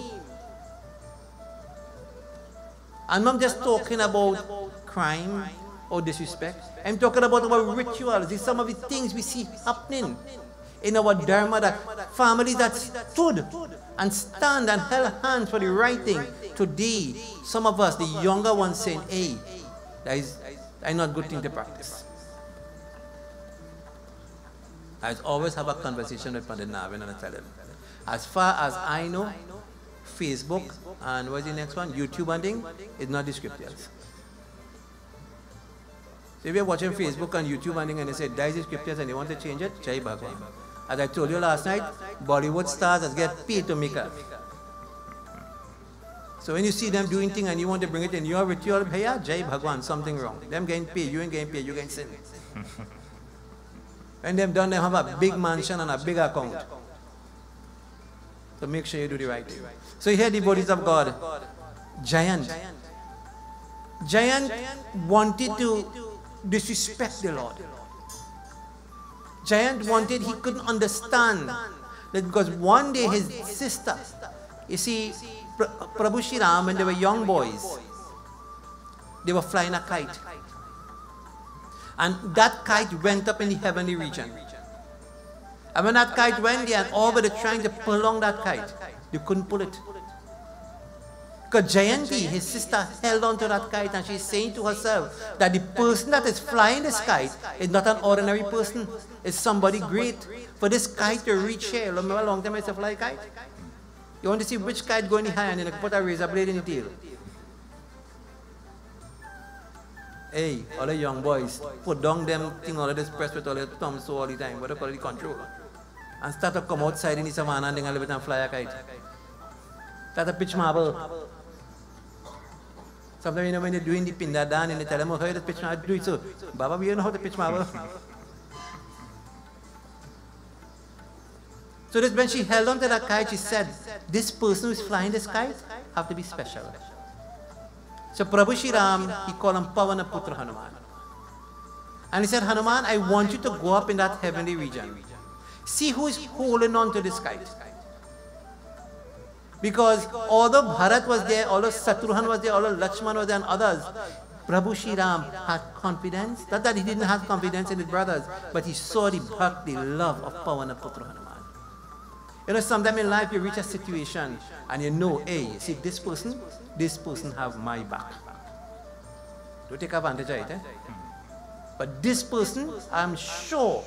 And I'm just talking about crime or disrespect. I'm talking about our rituals. These some of the things we see happening in our dharma that families that stood and stand and held hands for the right thing. Today, some of us, the younger ones, saying, "Hey, that is, that is not good thing to practice." I always have a conversation with Pandit Navin and I tell him, as far as I know, Facebook and what's the next one, YouTube and thing, is not the scriptures. So if you're watching Facebook and YouTube and thing and they say, that is the scriptures and they want to change it, Jai Bhagwan. As I told you last night, Bollywood stars has get paid to make up. So when you see them doing things and you want to bring it in your ritual, hey, yeah, Jai Bhagwan, something wrong. Them getting paid, you ain't getting paid, you getting sin. *laughs* and them done, them have a big mansion and a big account. So make sure you do the right thing. So here the bodies of God. Jayant. Jayant wanted to disrespect the Lord. Jayant wanted, he couldn't understand that because one day his sister, you see, Prabhu Shri Ram, when they were young boys, they were flying a kite. And that kite went up in the heavenly region. And when that kite went there and all were trying to pull along that kite, they couldn't pull it. Because Jayanti, his sister, held on to that kite and she's saying to herself that the person that is flying this kite is not an ordinary person, it's somebody great. For this kite to reach here, remember how long time I used to fly kite? You want to see which kite going high and then you put a razor blade in the tail. Hey, all the young boys, put down them thing all of this press with all the thumbs so all the time, what you call it, the control. And start to come outside in the savannah and then a little bit and fly a kite. Start to pitch marble. Sometimes you know when they're doing the pinda dan and they tell them, oh, how to pitch marble, do it so. Baba, we don't know how to pitch marble. so this when she held on to that kite, she said, this person who's flying this kite have to be special. So Prabhu Shri Ram, he called him Pavana Putra Hanuman. And he said, Hanuman, I want you to go up in that heavenly region. See who is holding on to this kite. Because although Bharat was there, although Satruhan was there, although Lakshman was there and others, Prabhu Shri Ram had confidence. Not that he didn't have confidence in his brothers, but he saw the bhakti, love of Pavana Putra Hanuman. You know, sometime in life you reach a situation and you know, hey, see this person, this person have my back. Don't take advantage of it. Eh? But this person, I'm sure,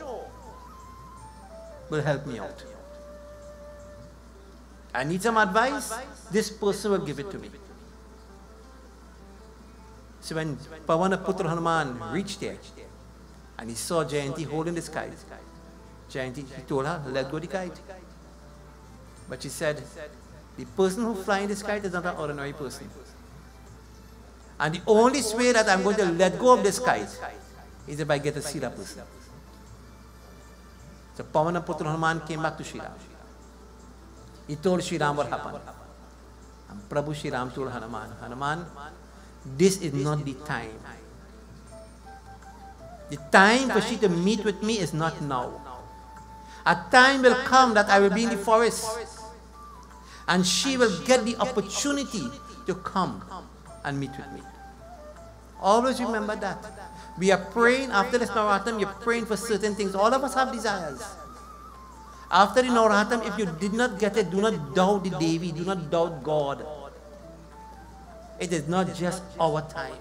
will help me out. I need some advice, this person will give it to me. So when Pavana Putra Hanuman reached there and he saw Jayanti holding this kite, Jayanti, he told her, let go the kite. But she said, the person who flies flying the kite is not an ordinary person. And the only way that I'm going to let go of this kite is if I get see that person. So Pavana Putra Hanuman came back to Sri Ram. He told Sri Ram what happened. And Prabhu Sri Ram told Hanuman, Hanuman, this is not the time. The time for she to meet with me is not now. A time will come that I will be in the forest and she will get the opportunity to come and meet with me. Always remember that. We are praying after the Navratram, you're praying for certain things. All of us have desires. After the Navratram, if you did not get it, do not doubt the Devi, do not doubt God. It is not just our time.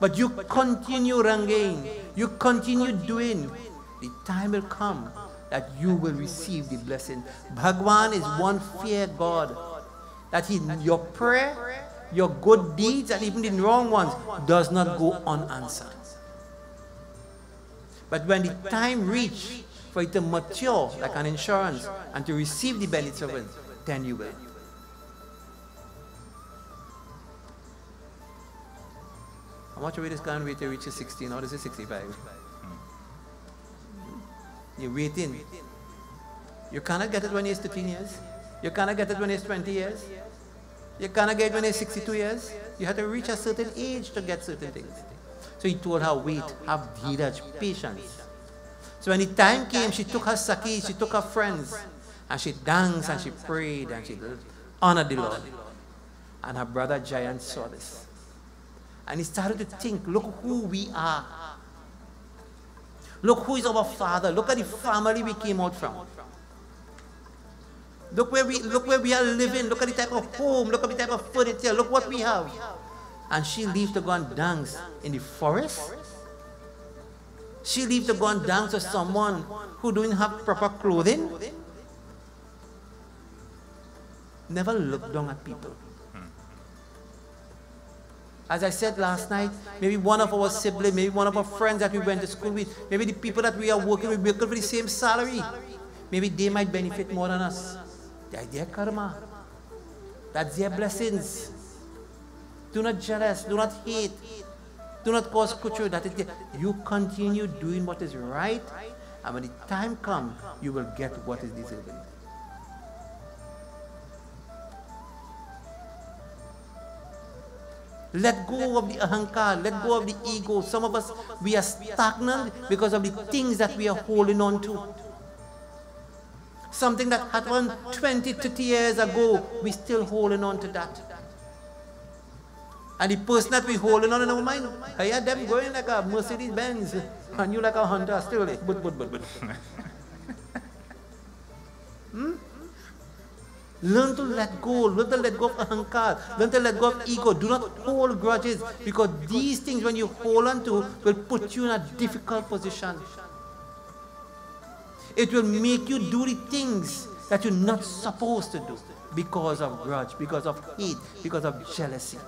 But you continue ranging, you continue doing, the time will come that you will receive the blessing. Bhagwan is one fear God. That he, your prayer, your good deeds, and even the wrong ones does not go unanswered. But when the time reach for it to mature like an insurance and to receive the benefits of it, then you will. How much this can wait to reach 16 or is it 65? You're waiting. You cannot get it when you're 13 years. You cannot get it when you're 20 years. You cannot get it when you're 62 years. You have to reach a certain age to get certain things. So he told her, wait, have patience. So when the time came, she took her saki, she took her friends, and she danced and she prayed and she honored the Lord. And her brother Jayant saw this. And he started to think, look who we are. Look who is our father. Look at the family we came out from. Look where we look where we are living. Look at the type of home. Look at the type of furniture. Look what we have. And she leaves to go and dance in the forest. She leaves to go and dance with someone who don't have proper clothing. Never look down at people. As I said last night, maybe one of our siblings, maybe one of our friends that we went to school with, maybe the people that we are working with, working for the same salary. Maybe they might benefit more than us. That's their karma. That's their blessings. Do not jealous, do not hate, do not cause kuchu. That is You continue doing what is right, and when the time comes, you will get what is deserving. Let go of the ahankar, let go of the ego. Some of us, we are stagnant because of the things that we are holding on to. Something that happened 20, 30 years ago, we still holding on to that. And the person that we holding on in our mind, I had them going like a Mercedes Benz, and you like a Honda still. But, but, but, but. *laughs* hmm? Learn to let go. Learn to let go of ahankar. Learn to let go of ego. Do not hold grudges because these things, when you hold on to, will put you in a difficult position. It will make you do the things that you're not supposed to do because of grudge, because of hate, because of jealousy.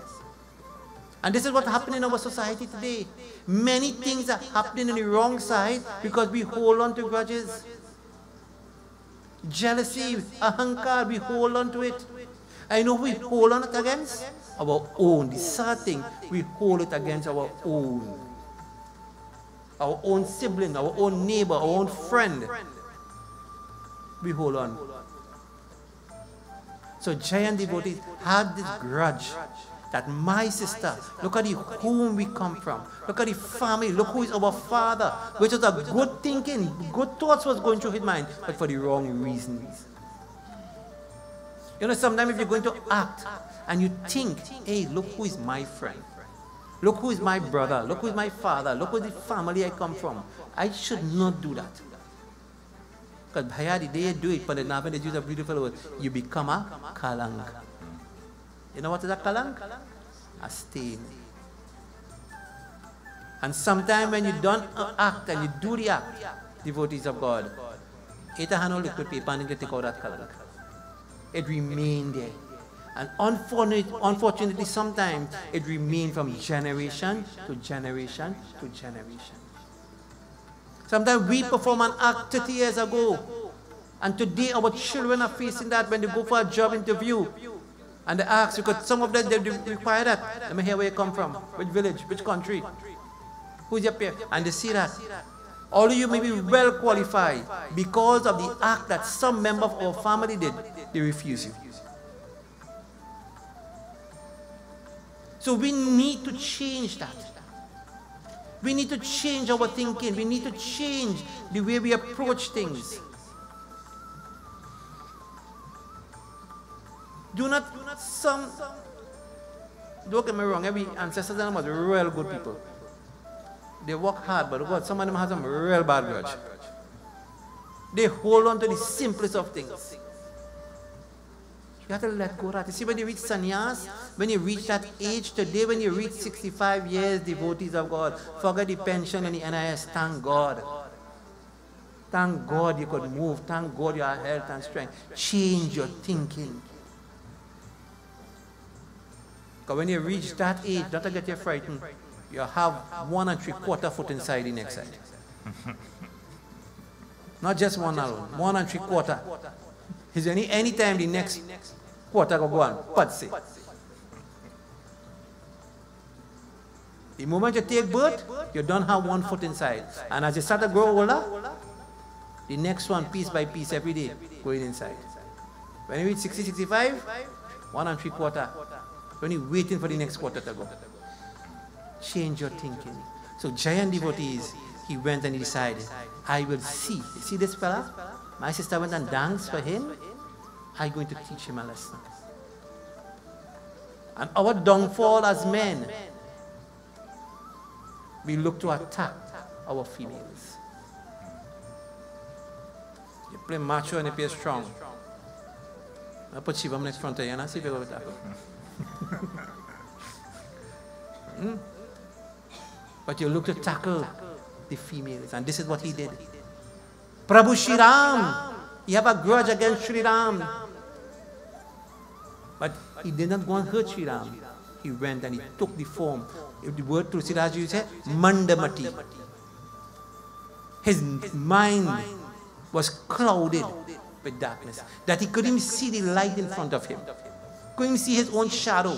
And this is what happened in our society today. Many things are happening on the wrong side because we hold on to grudges. Jealousy, ahankar, we hold on to it. I know we hold on it against our own. The sad thing, we hold it against our own. Our own sibling, our own neighbor, our own friend. We hold on. So Jayant devotees had this grudge that my sister, look at the whom we come from. Look at the family. Look who is our father. Which was a good thinking, good thoughts was going through his mind, but for the wrong reasons. You know, sometimes if you're going to act and you think, hey, look who is my friend. Look who is my brother. Look who is my father. Look who the family I come from. I should not do that. Because Bhaya, the day you do it, but the Navan, they use a beautiful word. You become a kalang. You know what is a kalang? a stain. And sometimes when you don't act and you do the act, devotees of God, it a liquid paper and take out that. It remain there. And unfortunately, unfortunately, sometimes it remain from generation to generation to generation. Sometimes we perform an act 30 years ago, and today our children are facing that when they go for a job interview. And they ask, because some of them they they require that. Let me hear where you come from, which village, which country, who's your peer, and they see that. All of you may be well qualified because of the act that some member of our family did, they refuse you. So we need to change that. We need to change our thinking. We need to change the way we approach things. Do not, do not some, don't get me wrong, every ancestors and them was real good people. They work hard, but God, some of them have some real bad grudge. They hold on to the simplest of things. You have to let go of that. You see, when you reach sannyas, when you reach that age today, when you reach 65 years, devotees of God, forget the pension and the NIS. Thank God. Thank God you could move. Thank God your health and strength. Change your thinking. Because when you reach that age, don't get you frightened. You have one and three quarter foot inside the next side. *laughs* Not just one alone, one and three quarter. Is any any time the next quarter go on, but say. The moment you take birth, you don't have one foot inside. And as you start to grow older, the next one, piece by piece, every day, going inside. When you reach 60, 65, one and three quarter. You're waiting for the next quarter to go. Change your thinking. So Jayant devotees, he went and he decided, I will see. See this fella? My sister went and danced for him. I'm going to teach him a lesson. And our downfall as men, we look to attack our females. You play macho and you play strong. I put Shivam next front of you and I see if you go with that. Hmm? But you look to tackle the females, and this is what he did. Prabhu Shri Ram, he have a grudge against Shri Ram. But he did not go and hurt Shri Ram. He went and he took the form. The word Tulsidas you say, Mandamati. His mind was clouded with darkness, that he couldn't see the light in front of him, couldn't see his own shadow.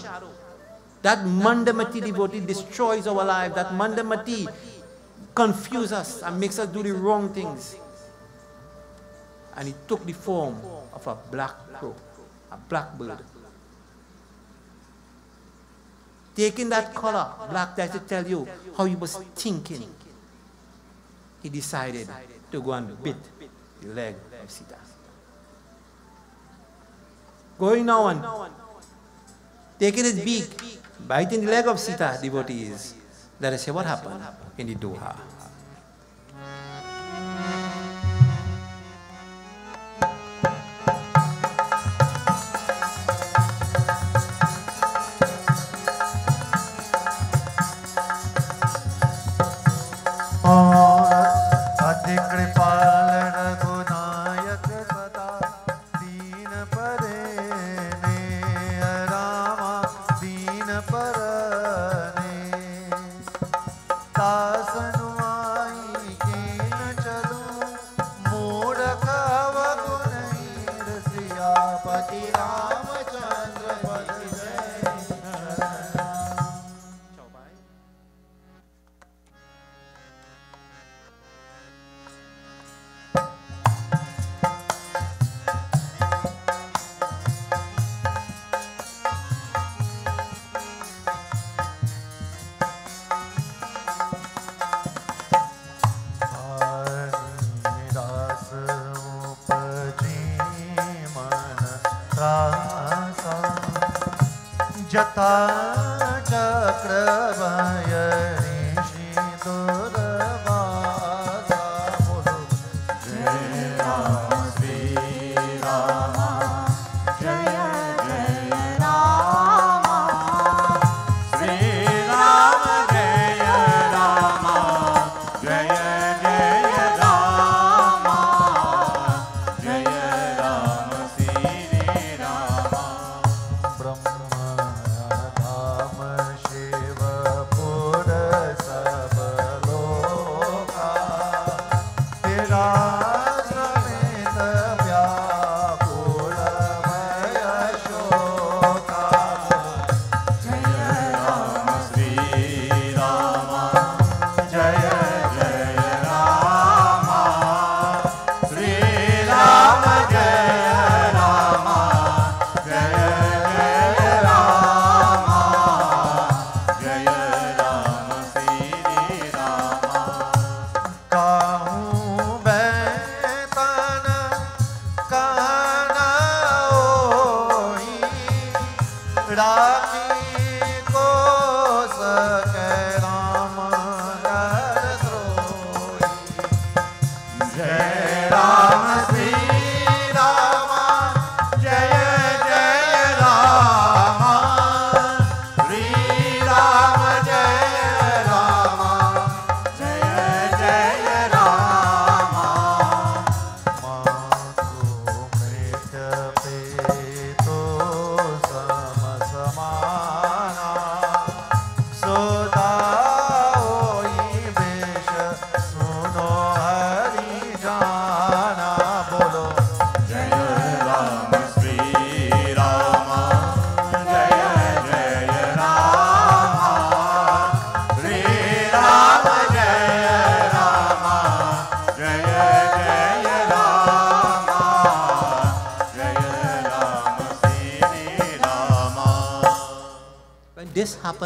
That Mandamati devotee destroys our life. That Mandamati confuses us and makes us do the wrong things. And he took the form of a black crow, a blackbird. Taking that color, black, that to tell you how he was thinking, he decided to go and bit the leg of Sita. Going now and taking his beak, biting the leg of Sita, devotees. Let us see what happened. in the Doha.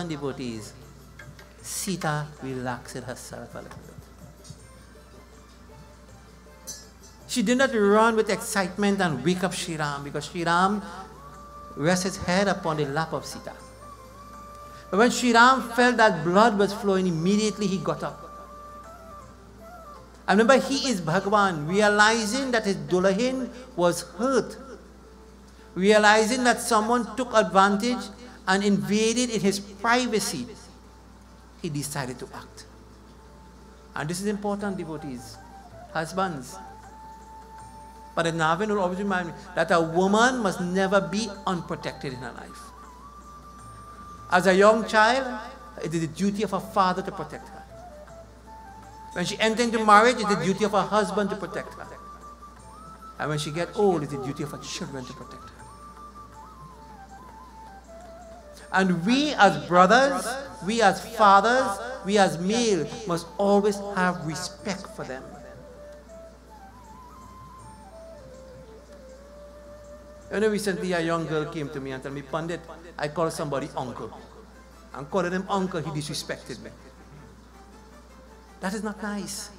Devotees, Sita relaxed herself a little bit. She did not run with excitement and wake up Shriram because Shriram rests his head upon the lap of Sita. But when Shriram felt that blood was flowing, immediately he got up. I remember he is Bhagwan, realizing that his Dulahin was hurt, realizing that someone took advantage and invaded in his privacy, he decided to act. And this is important, devotees, husbands. But Navin will always remind me that a woman must never be unprotected in her life. As a young child, it is the duty of a father to protect her. When she enters into marriage, it's the duty of her husband to protect her. And when she gets old, it's the duty of her children to protect her. And we as brothers, we as fathers, we as male must always have respect for them. You know, recently a young girl came to me and told me, Pandit, I call somebody uncle. And calling him uncle, he disrespected me. That is not nice.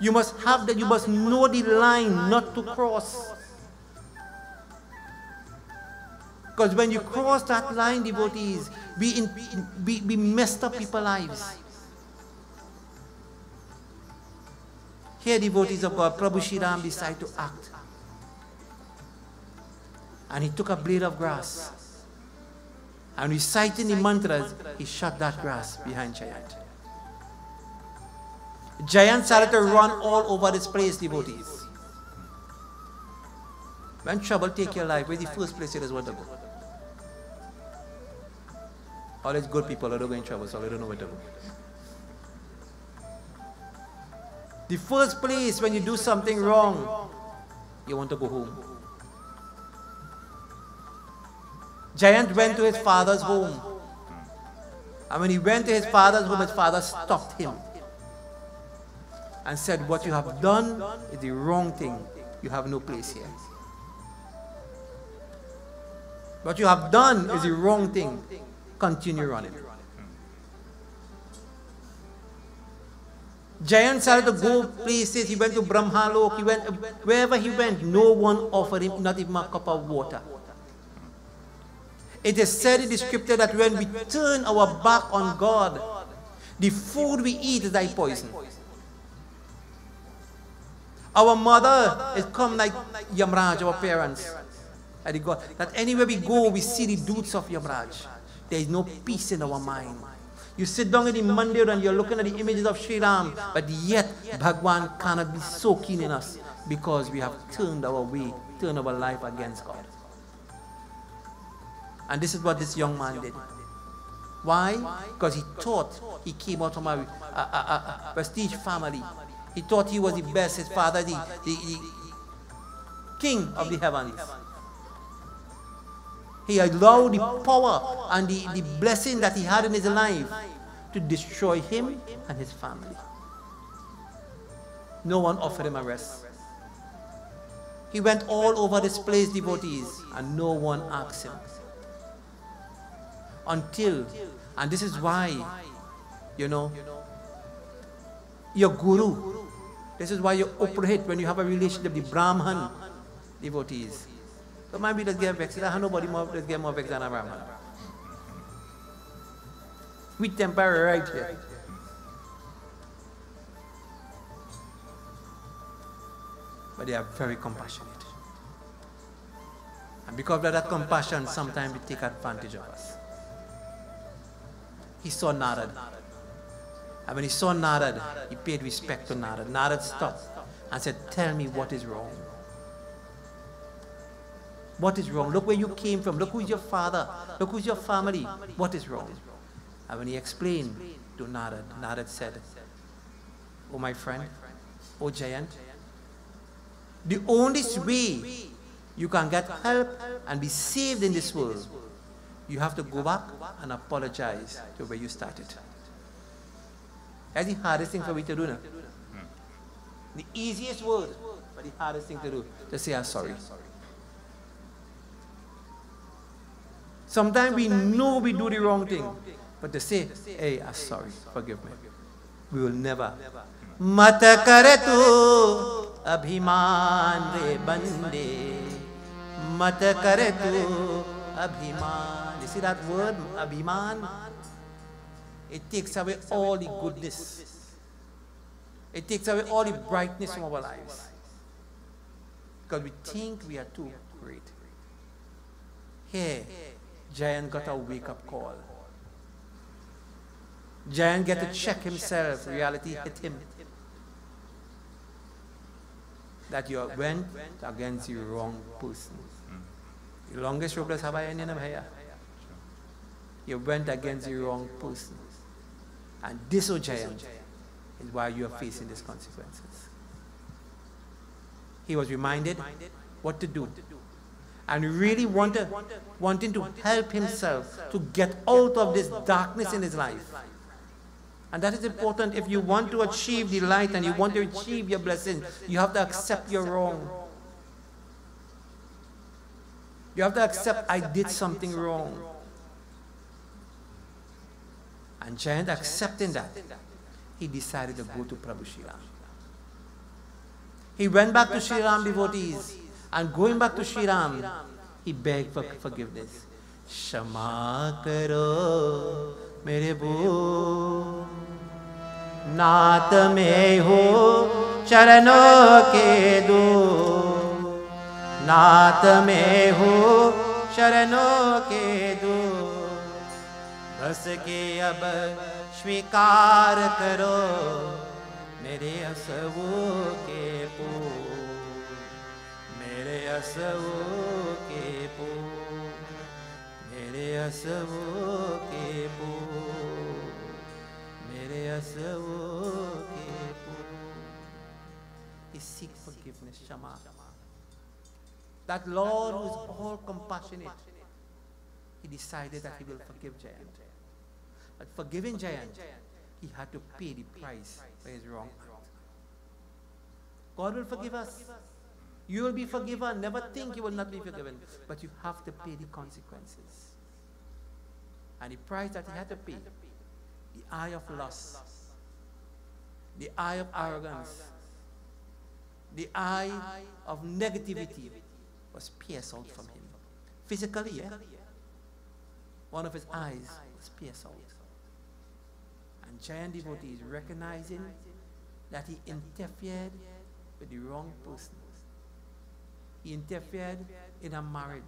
You must have that, you must know the line not to cross. Because when you cross that line, devotees, we, in, we, we messed up people's lives. Here, devotees of God, Prabhu Shriram decided to act. And he took a blade of grass. And reciting the mantras, he shot that grass behind Jayant. Jayant started to run all over this place, devotees. When trouble take your life, where's the first place you just want to go? All these good people are not going in trouble, so they don't know where to go. The first place when you do something wrong, you want to go home. Jayant went to his father's home. And when he went to his father's home, his father stopped him and said, What you have done is the wrong thing. You have no place here. What you have done is the wrong thing. Continue running. Jayant started to go places. He went to Brahmalok. He went wherever he went. No one offered him not even a cup of water. It is said in the scripture that when we turn our back on God, the food we eat is like poison. Our mother is come like Yamraj, our parents. That anywhere we go, we see the dudes of Yamraj. There is no peace in our mind. You sit down in the mandir and you're looking at the images of Sri Ram, but yet Bhagwan cannot be so keen in us because we have turned our way, turned our life against God. And this is what this young man did. Why? Because he thought he came out from a, a, a, a prestige family. He thought he was the best, his father, the, the, the king of the heavens. He allowed the power and the, the blessing that he had in his life to destroy him and his family. No one offered him a rest. He went all over this place, devotees, and no one asked him. Until, and this is why, you know, your guru, this is why you operate when you have a relationship with the Brahman devotees. So maybe let's get vexed. I have nobody more, let's get more vexed than Brahman. We temper right here. But they are very compassionate. And because of that compassion, sometimes they take advantage of us. He saw Narad. And when he saw Narad, he paid respect to Narad. Narad stopped and said, Tell me what is wrong. What is wrong? Look where you came from. Look who's your father. Look who's your family. What is wrong? And when he explained to Narad, Narad said, Oh, my friend, oh, Jayant, the only way you can get help and be saved in this world, you have to go back and apologize to where you started. That's the hardest thing for me to do now. The easiest word, but the hardest thing to do, to say I'm sorry. Sometimes we know we do the wrong thing, but to say, hey, I'm sorry, forgive me. We will never. मत कर तू अभिमान रे बंदे मत कर तू अभिमान you see that word abhiman it takes away all the goodness it takes away all the brightness from our lives because we think we are too great here Jayant got a wake up call Jayant get to check himself reality hit him that you went against the wrong person. The longest rope have I any here. You went against the wrong person. And this, O Jayant, is why you are facing these consequences. He was reminded what to do. And really wanted, wanting to help himself to get out of this darkness in his life. And that is important. If you want to achieve the light and you want to achieve your blessing, you have to accept your wrong. You have to accept I did something wrong. And Jayant accepting that, he decided to go to Prabhu Shriram. He went back to Shriram devotees and going back to Shriram, he begged for forgiveness. Shama karo mere boo नात में हो चरणों के दो नात में हो शरणों के दो बस के अब स्वीकार करो मेरे असवो के ಹಸವೋ ಕೇಪೋ ಮೇರೆ He seek forgiveness, Shama. That Lord who is all compassionate, He decided that He will forgive Jayant. But forgiving Jayant, He had to pay the price for his wrong act. God will forgive us. You will be forgiven. Never think you will not be forgiven. But you have to pay the consequences. And the price that he had to pay the eye of lust, the eye of arrogance, the eye of negativity was pierced out from him. Physically, yeah? One of his eyes was pierced out. And Jayant devotee is recognizing that he interfered with the wrong person. He interfered in a marriage.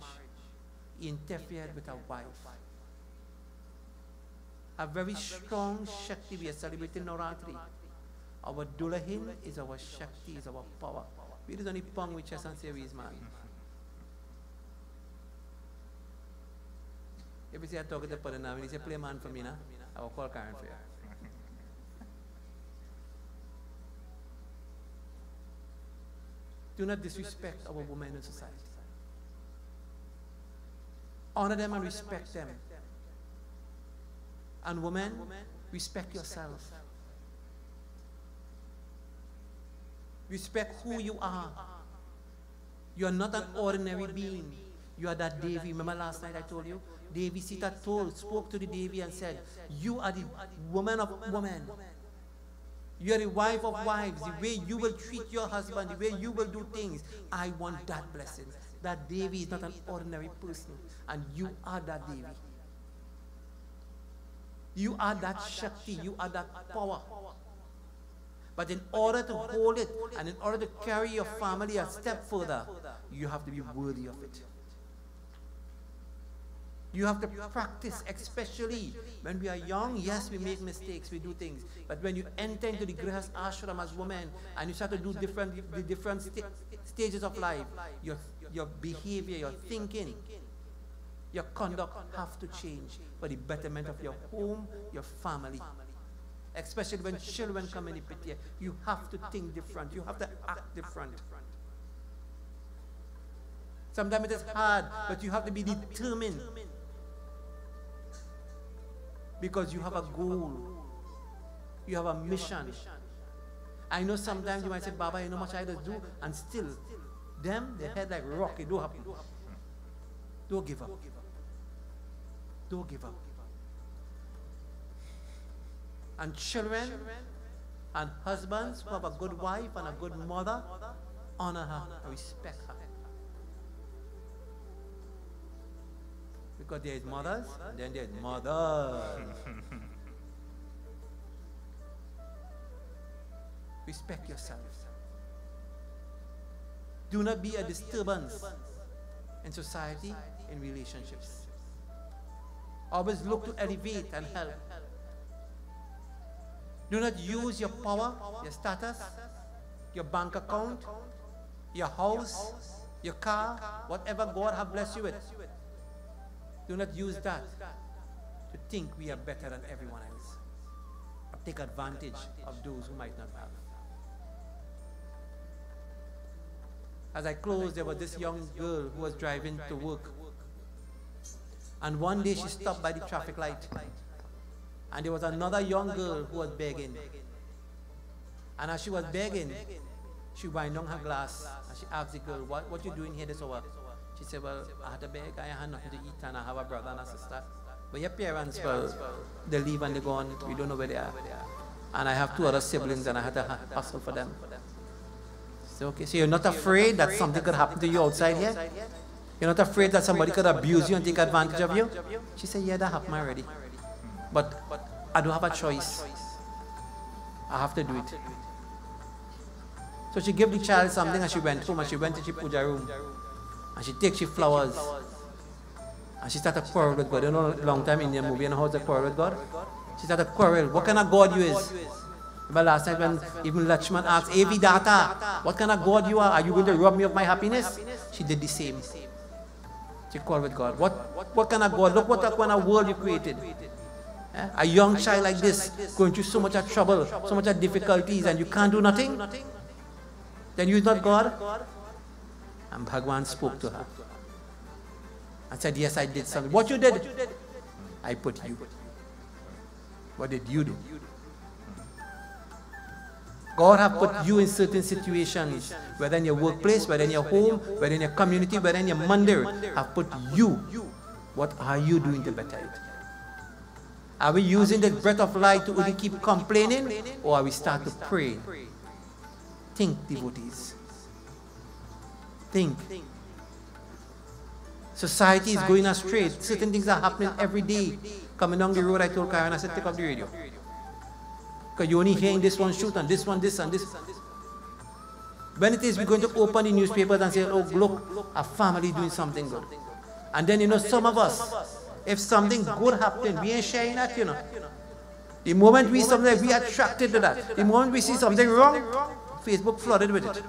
He interfered with a wife. A very strong Shakti we are celebrating Navratri. Our Dulahin is our Shakti, is our power. We don't only pong with chest and series, man. If you say I talk to the Padanam, you say play man for me, na? I will call Karen for you. Do not disrespect our women in society. Honor them and respect them. And women, respect yourself. Respect who you are. You are not an ordinary being. You are that Devi. Remember last night I told you? Devi Sita told, spoke to the Devi and said, You are the woman of women. You are the wife of wives. The way you will treat your husband, the way you will do things. I want that blessing. That Devi is not an ordinary person. And you are that Devi. You are that Shakti. You are that power. But in order to hold it and in order to carry your family a step further, you have to be worthy of it. You have to practice, especially when we are young. Yes, we make mistakes, we do things. But when you enter into the Grihas ashram as women and you start to do different, the different sta- stages of life, your, your behavior, your thinking, your conduct have to change for the betterment of your home, your family. Especially when children come in the picture, you have to think different. You have to act different. Sometimes it is hard, but you have to be determined. Because you have a goal. You have a mission. I know sometimes you might say, Baba, you know much I just do, and still, them, they head like rock, it don't happen. Don't give up. Don't give up. And children and husbands who have a good wife and a good mother, honor her respect Because there is mothers, then there is mothers. *laughs* Respect yourself. Do not be a disturbance in society, in relationships. Always look to elevate and help. Do not use your power, your status, your bank account, your house, your car, whatever God have blessed you with. Do not use that to think we are better than everyone else. Or take advantage of those who might not have. As I closed, there was this young girl who was driving to work. And one day she stopped by the traffic light. And there was another young girl who was begging. And as she was begging, she wind down her glass and she asked the girl, What what you doing here this hour? She said, Well, I had to beg, I had nothing to eat, and I have a brother and a sister. But your parents, well, they leave and they go gone, we don't know where they are. And I have two other siblings and I had to hu- hustle for them. So okay, so you're not afraid that something could happen to you outside here? You're not afraid that somebody could abuse you and take advantage of you? She said, Yeah, that happened already. But I don't have a choice. I have to do it. So she gave the child something and she went home and she went to the puja room. And she takes she flowers. And she started quarrel with God. You know, a long time Indian movie, you know how to quarrel with God? She started quarrel. What kind of God you is? But last time when even Lakshman asked, Avi Data, what kind of God you are? Are you going to rob me of my happiness? She did the same. She quarreled with God. What, what kind of God? Look what kind of world you created. Eh? A young child like this going through so much of trouble, so much of difficulties, and you can't do nothing? Then you is not God? And Bhagwan spoke to her and said, Yes, I did something. What you did? I put you. What did you do? God have put you in certain situations, whether in your workplace, whether in your home, whether in your community, whether in your mandir, have put you. What are you doing to better it? Are we using the breath of life to only keep complaining, or are we start to pray? Think, devotees. Think. Society is going astray. Certain things are happening every day. Coming down the road, I told Karen, I said, take up the radio. Because you're only hearing this one shoot and this one, this and this. When it is, we're going to open the newspapers and say, oh, look, oh, a family doing something good. And then, you know, some of us, if something good happened, we ain't sharing that, you know. The moment we something, we attracted to that. The moment we see something wrong, Facebook flooded with it.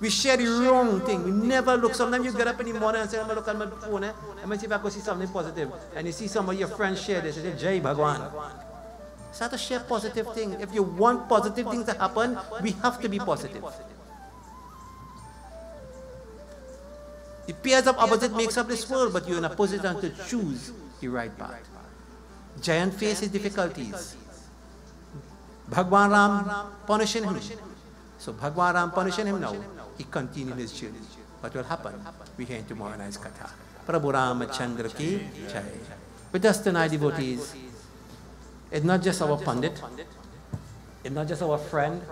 We share the wrong thing. We never look. Sometimes you get up in the morning and say, I'm going to look at my phone. Eh? Let me see if I can see something positive. And you see some of your friends share this. They say, Jai Bhagwan. Start to share positive things. If you want positive things to happen, we have to be positive. The pairs of opposite makes up this world, but you're in a position to choose the right path. Jayant faces difficulties. Bhagwan Ram punishing him. So Bhagwan Ram punishing him now. He continued his journey. What will happen? We hear tomorrow night's katha. Prabhu Ramachandra ki jai. With us tonight, devotees, it's not just our pandit, it's not just our friend,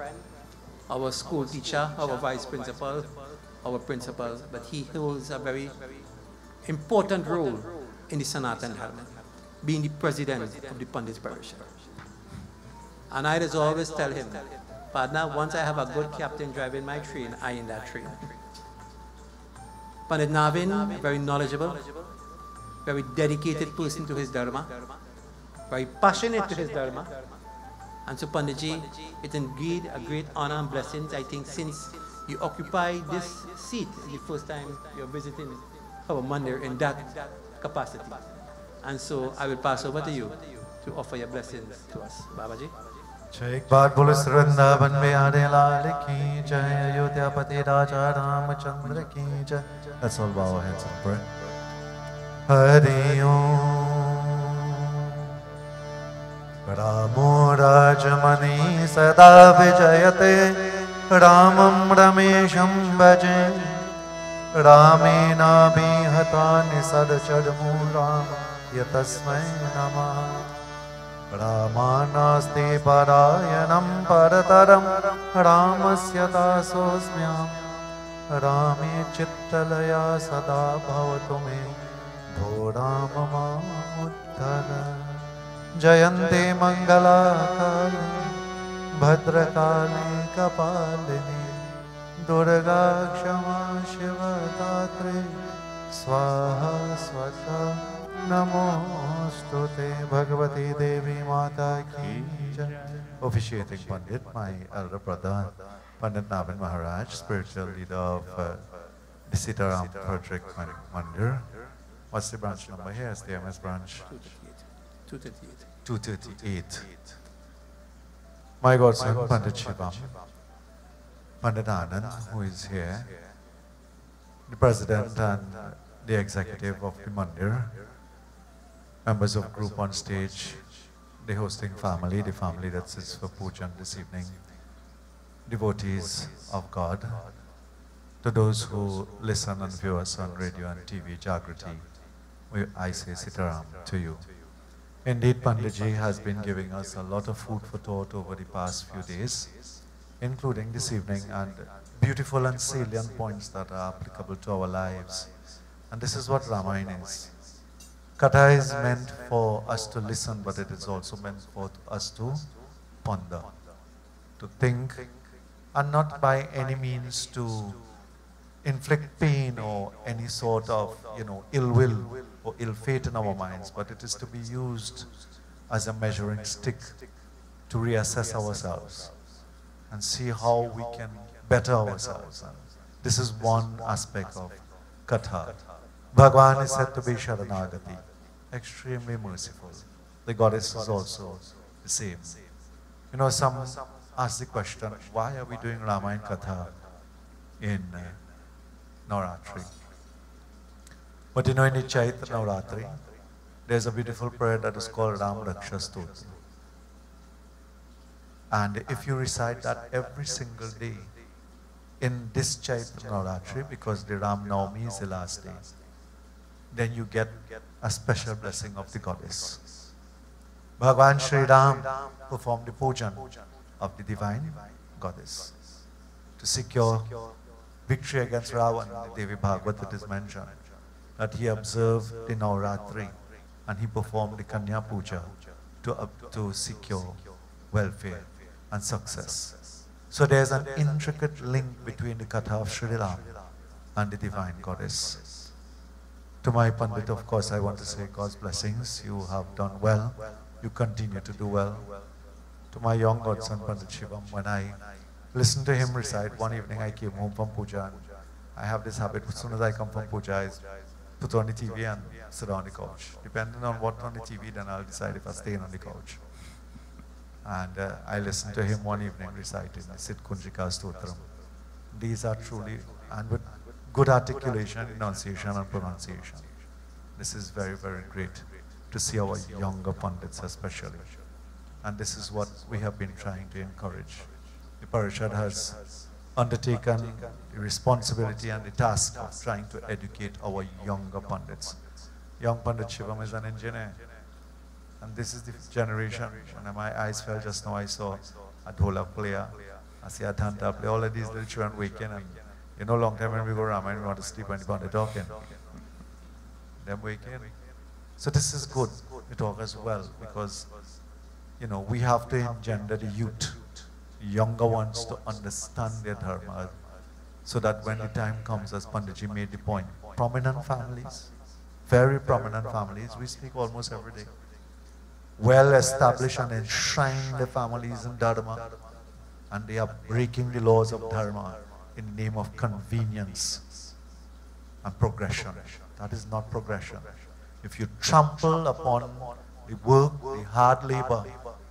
our school teacher, our vice principal, our principal, but he holds a very important role in the Sanatan Dharma, being the president of the Pandit Parish. And I always tell him, partner, once I have a good captain driving my train, I in that train. Pandit Navin, very knowledgeable, very dedicated person to his Dharma, very passionate to his Dharma. And so Panditji, it's indeed a great honor and blessings, I think, since you occupy this seat the first time you're visiting our mandir in that capacity. And so I will pass over to you to offer your blessings to us. Babaji. जय एक बार बोलो वृंदावन में आने लाल की जय अयोध्यापति राजा रामचंद्र की जय। Let's all and pray. Hari ओम। रामो राजमणि सदा विजयते, रामं रमेशं भजे। रामेणाभिहतानि सदचर्मो राम, यतस्मै नमः। रामानास्ति परायणं परतरं रामस्य दासोऽस्म्याम् रामे चित्तलया सदा भवतु मे भो राम जयन्ते मङ्गलाकाले भद्रकाले कपालिनी दुर्गा क्षमा शिवदात्रे स्वाहा स्वधा Namaste Bhagavati Devi Mata Ki Jai. Officiating Pandit, my elder brother, Pandit Navin Maharaj, spiritual leader of uh, the Sitaram Patrick Mandir. What's the branch number here? It's the MS branch. 238. 238. My God, God Pandit Shivam, Pandit Anand, who is here, the president and the executive of the Mandir, members of group on stage, the hosting family, the family that sits for pujan this evening, devotees of God, to those who listen and view us on radio and TV, Jaagriti, I say Sitaram to you. Indeed, Panditji has been giving us a lot of food for thought over the past few days, including this evening, and beautiful and salient points that are applicable to our lives. And this is what Ramayana is. Katha is meant for us to listen, but it is also meant for us to ponder, to think, and not by any means to inflict pain or any sort of, you know, ill will or ill fate in our minds, but it is to be used as a measuring stick to reassess ourselves and see how we can better ourselves. And this is one aspect of Katha. Bhagwan is said to be Sharanagati, extremely merciful. The goddess is also the same. You know, some ask the question, why are we doing Ramayana Katha in uh, Navratri? But you know, in the Chaitra Navratri, there's a beautiful prayer that is called Ram Raksha. And if you recite that every single day in this Chaitra Navratri, because the Ram Navami is the last day, then you get a special blessing of the goddess. Bhagavan Sri Ram performed the pujan of the divine goddess to secure victory against Ravan. The Devi Bhagavad it is mentioned that he observed the Navratri and he performed the Kanya Puja to, up- to secure welfare and success. So there's an intricate link between the Katha of Sri Ram and the divine goddess. To my Pandit, of course, I want to say God's blessings. You have done well. You continue to do well. To my young godson, Pandit Shivam, when I listened to him recite, one evening I came home from puja and I have this habit, as soon as I come from puja, I put on the TV and sit on the couch. Depending on what on the TV, then I'll decide if I stay on the couch. And uh, I listened to him one evening reciting the Siddha Kunjika Stotram. These are truly, and with good articulation, enunciation, and pronunciation. This is very, very great to see our younger pundits especially. And this is what we have been trying to encourage. The Parishad has undertaken the responsibility and the task of trying to educate our younger pundits. Young Pandit Shivam is an engineer. And this is the generation. When my eyes fell just now, I saw a dholak player, I see a dhantal player, all of these little children waking. And you know, long time when we go Ramayana, we want to sleep when the Pandit talking. Them waking. So this is good. We talk as well because, you know, we have to engender the youth, younger ones to understand their dharma so that when the time comes, as Panditji made the point, prominent families, very prominent families, we speak almost every day, well established and enshrined families in Dharma, and they are breaking the laws of Dharma in the name of convenience and progression. That is not progression. If you trample upon the work, the hard labor,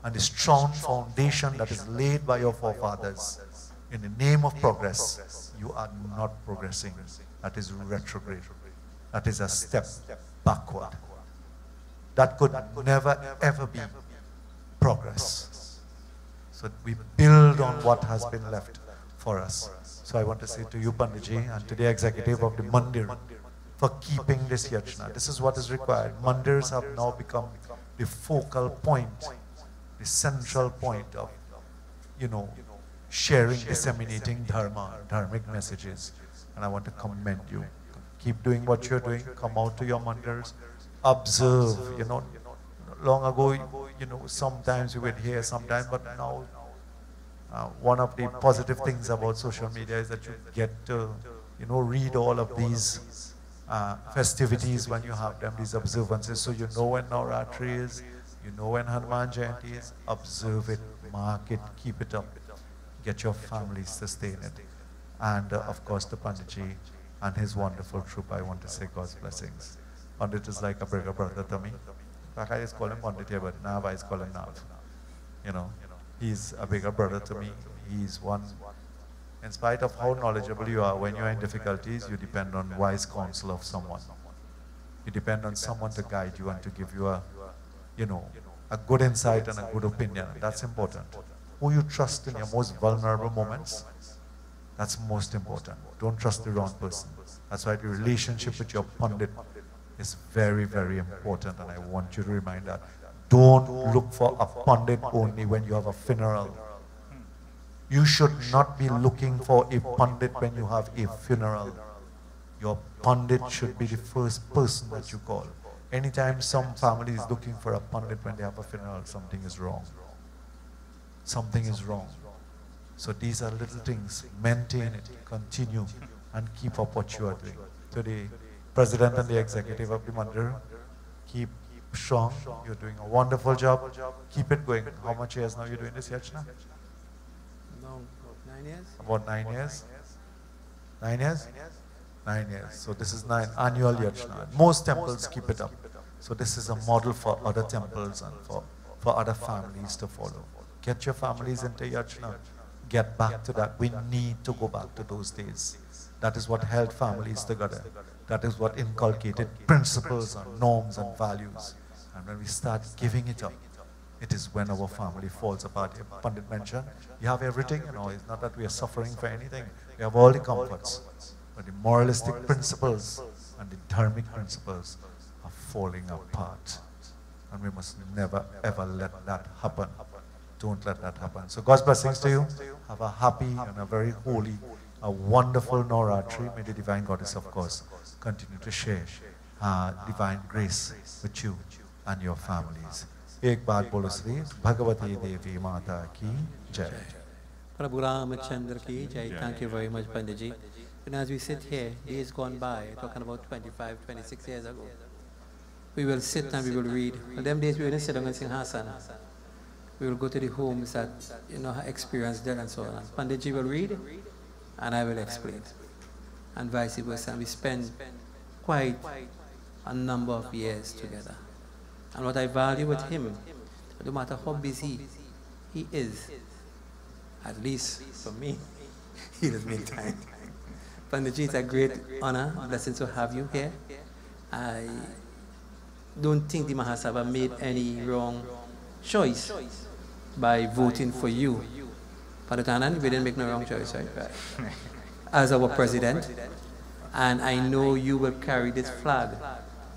and the strong foundation that is laid by your forefathers in the name of progress, you are not progressing. That is retrograde. That is a step backward. That could never ever be progress. So we build on what has been left for us. So I want to say to you, Panditji, and to the executive of the Mandir, for keeping this yajna. This is what is required. Mandirs have now become the focal point, the central point of, you know, sharing, disseminating dharma, dharmic messages. And I want to commend you. Keep doing what you're doing. Come out to your mandirs. Observe, you know. Long ago, you know, sometimes you would hear, sometimes, but now uh, one of the positive things about social media is that you get to, you know, read all of these uh, festivities when you have them, these observances. So you know when Navratri is, you know when Hanuman Jayanti is, observe it, mark it, keep it up. Get your family sustain it. And uh, of course, the Panditji and his wonderful troop, I want to say God's blessings. Pandit is like a bigger brother to me. I just call him Pandit here, but Nav, I just call Nav. You know, he's a bigger brother to me. He's one in spite of how knowledgeable you are, when you are in difficulties, you depend on wise counsel of someone. You depend on someone to guide you and to give you a, you know, a good insight and a good opinion. That's important. Who you trust in your most vulnerable moments, that's most important. Don't trust the wrong person. That's why the relationship with your pundit is very, very important, and I want you to remind that. Don't look for a pundit only when you have a funeral. You should not be looking for a pundit when you have a funeral. Your pundit should be the first person that you call. Anytime some family is looking for a pundit when they have a funeral, something is wrong. Something is wrong. So these are little things. Maintain it, continue, and keep up what you are doing. To the president and the executive of the Mandir, keep strong. You're doing a wonderful job. Keep it going. How much years now you're doing this, yajna? No, nine years? About nine years? Nine years? Nine years. So this is nine annual yajna. Most temples keep it up. So this is a model for other temples and for, for other families to follow. Get your families into yajna. Get back to that. We need to go back to those days. That is what held families together. That is what inculcated principles and norms and values. And when we start giving it up, it is when our family falls apart. Pandit mentioned, you have everything, you know, it's not that we are suffering for anything. We have all the comforts. But the moralistic principles and the dharmic principles are falling apart. And we must never ever let that happen. Don't let that happen. So God's blessings to you. Have a happy and a very holy, a wonderful Navratri. May the divine goddess, of course, continue to share uh, divine grace with you and your families. एक बात बोलो श्री भगवती देवी माता की जय Prabhu Ramachandra ki jai. Thank you very much, Panditji. And as we sit here, days gone by, talking about 25, 26 years ago, we will sit and we will read. On them days, we will sit down and sing Hasana. We will go to the homes that, you know, experienced there and so on. Panditji will read, and I will explain. And vice versa. And we spend quite a number of years together. And what I value with him, no matter how busy he is, at least for me, *laughs* he does make time. Panditji, it's a great honor, blessing to have you here. I don't think the Mahasabha made any wrong choice by voting for you. Padutanan, we didn't make no wrong choice, right. *laughs* As our president, and I know you will carry this flag.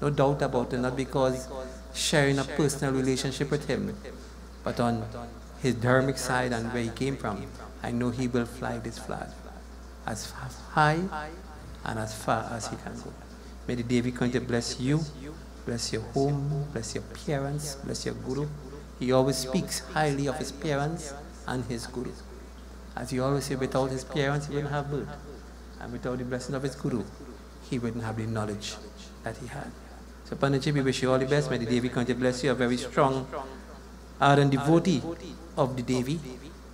No doubt about it, not because sharing a personal relationship with him, but on his dharmic side and where he came from, I know he will fly this flag as high and as far as he can go. May the Devi to bless you, bless your home, bless your parents, bless your guru. He always speaks highly of his parents and his guru. As he always says, without his parents, he wouldn't have birth. And without the blessing of his guru, he wouldn't have the knowledge that he had. So Panditji, we wish you all the best. May the Devi continue bless you, a very strong, ardent devotee of the Devi,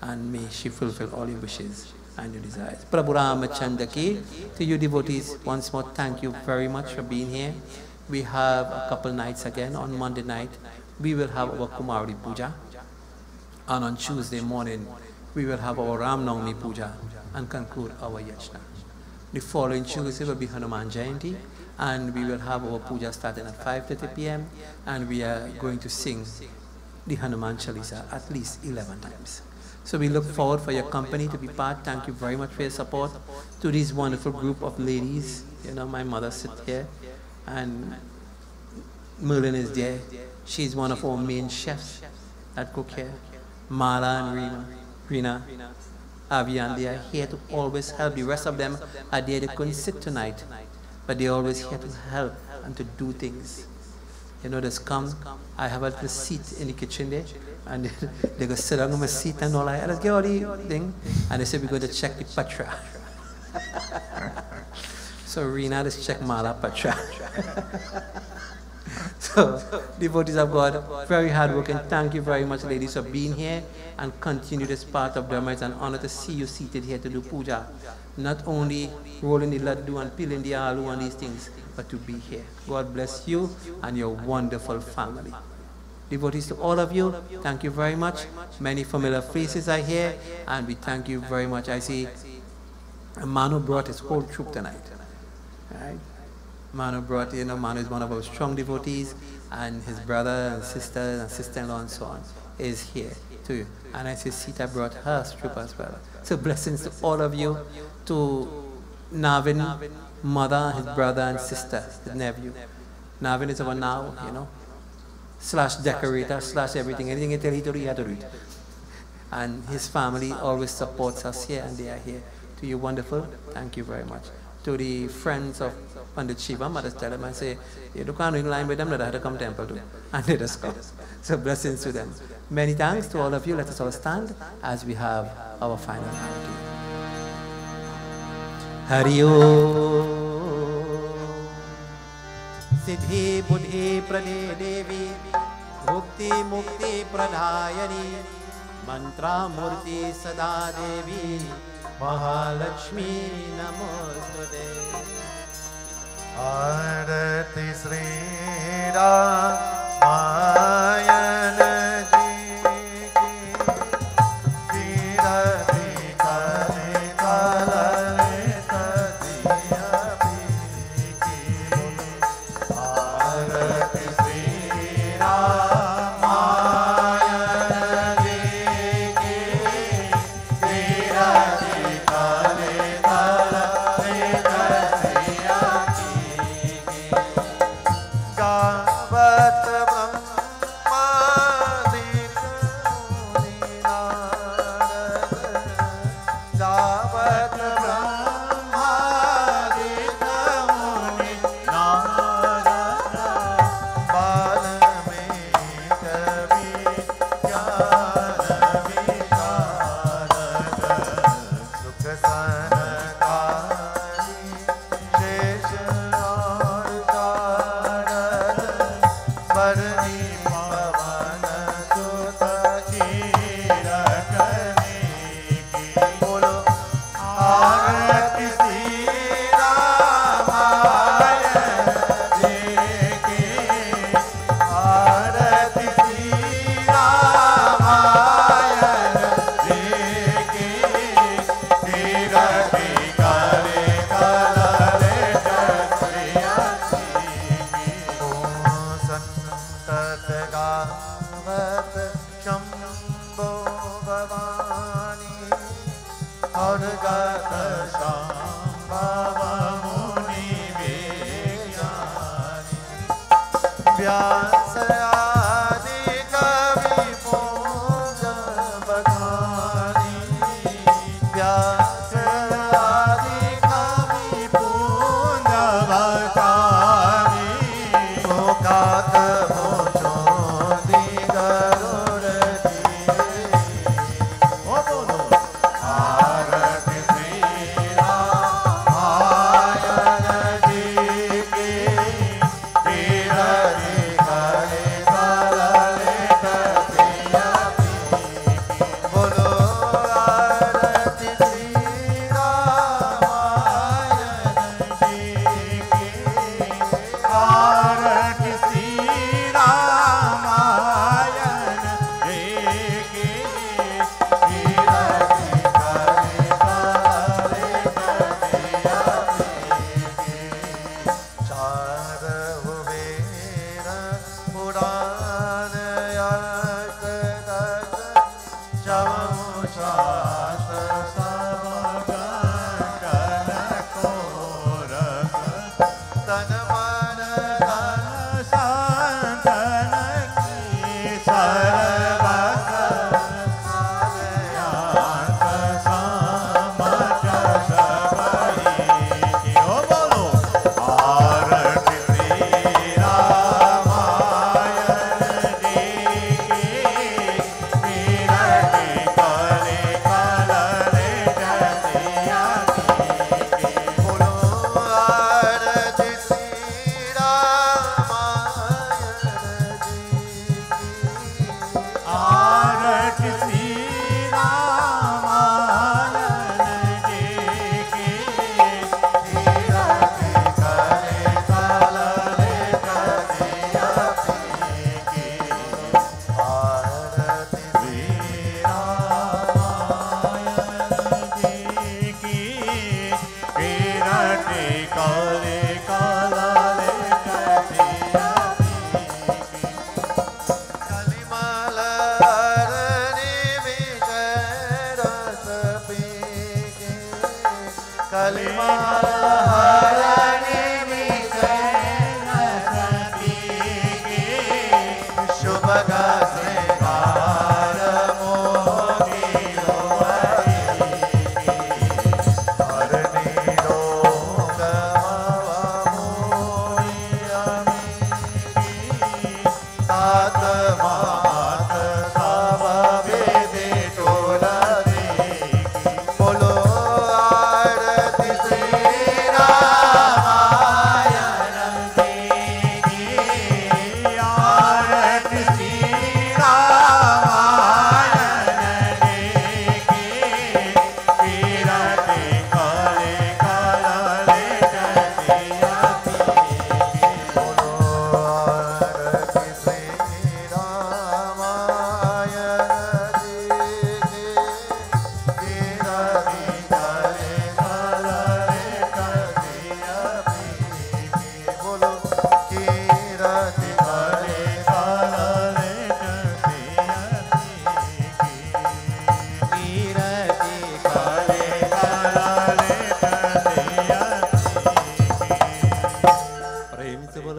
and may she fulfill all your wishes and your desires. Prabhu Ramachandra ki, to you devotees, once more, thank you very much for being here. We have a couple nights again. On Monday night, we will have our Kumari Puja. And on Tuesday morning, we will have our Ram Puja and conclude our Yajna. The following Tuesday will be Hanuman Jayanti, and we will have our puja starting at 5.30 p.m. and we are going to sing the Hanuman Chalisa at least 11 times. So we look forward for your company to be part. Thank you very much for your support. To this wonderful group of ladies, you know, my mother sits here, and Merlin is there. She's one of our main chefs that cook here. Mala and Rina, Rina Rena, Avian, they are here to always help. The rest of them are there. They couldn't sit tonight, but they're always here to help and to do things. You know, just come. I have a little seat in the kitchen there, and they, *laughs* they go sit on my seat and all that. Let's get all the thing. And they say, we're going to check the patra. *laughs* so Rena, let's check Mala patra. *laughs* So, devotees of God, very hardworking. Thank you very much, ladies, for being here and continue this part of Dharma. It's an honor to see you seated here to do puja. Not only rolling the laddu and peeling the aloo and these things, but to be here. God bless you and your wonderful family. Devotees to all of you, thank you very much. Many familiar faces are here, and we thank you very much. I see Manu brought his whole troop tonight. Right? Manu brought, you know, Manu is one of our strong devotees, and his brother and sister and sister-in-law and so on is here too. And I see Sita brought her troop as well. So blessings to all of you, to Navin, mother, his brother and sister, his nephew. Navin is our now, you know, slash decorator, slash everything. Anything he to do, he had to. And his family always supports us here, and they are here. To you, wonderful. Thank you very much. To the friends of Pandit Shiva, mother tell them, I say, you don't come in line with them, that I had to come temple too. *laughs* And they just come. So blessings to them. Many thanks to all of you. Let us all stand as we have our final Om. सिद्धि बुद्धि प्रदे देवी, मुक्ति मुक्ति प्रदायनी मंत्रा मूर्ति सदा देवी, महालक्ष्मी नमोस्तुते आरती Shri Amen.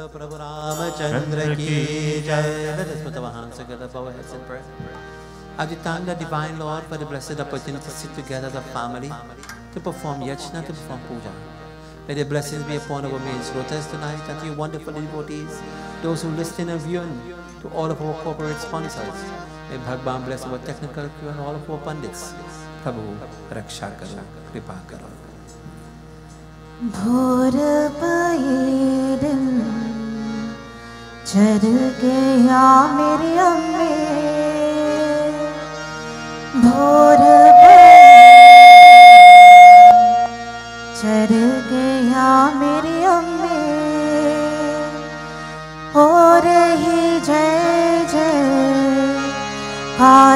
बोलो प्रभु रामचंद्र की जय Let us put our hands together, bow our heads in prayer. As we thank the divine Lord for the blessed opportunity to sit together as a family to perform yajna, to perform puja. May the blessings be upon our main rotors tonight and to you wonderful devotees, those who listen and viewing, to all of our corporate sponsors. May Bhagwan bless our technical crew and all of our pandits. Prabhu, Raksha Karo, Kripa Karo. भोर चर गया मेरी अम्मे। भोर चर गया मेरी अम्मे। हो रही जय जय। कार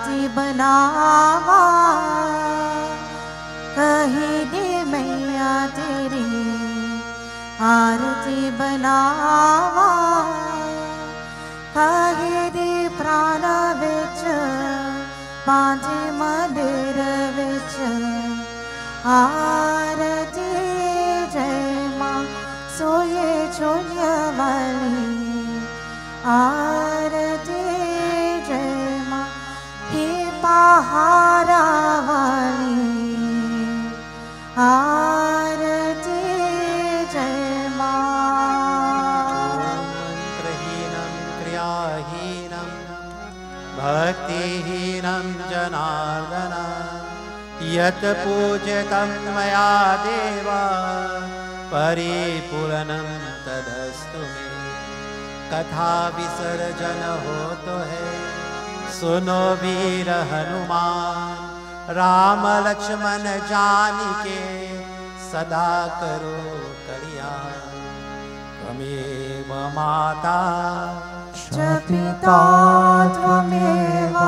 आरती बनावा, कही दी मैया तेरी, आरती बनावा, कही दी प्राण विच पांचे मंदिर विच, आरती जय माँ, सोए छोलिया वाली आरती पहाड़ा वाली। आरती जय माँ। मन्त्रहीनं क्रियाहीनं, भक्तिहीनं जनार्दन। यत् पूजितं मया देव, परिपूर्णं तदस्तु कथा विसर्जन हो तो है। सुनो वीर हनुमान राम लक्ष्मण जान के सदा करो कल्याण। त्वमेव माता पिता त्वमेव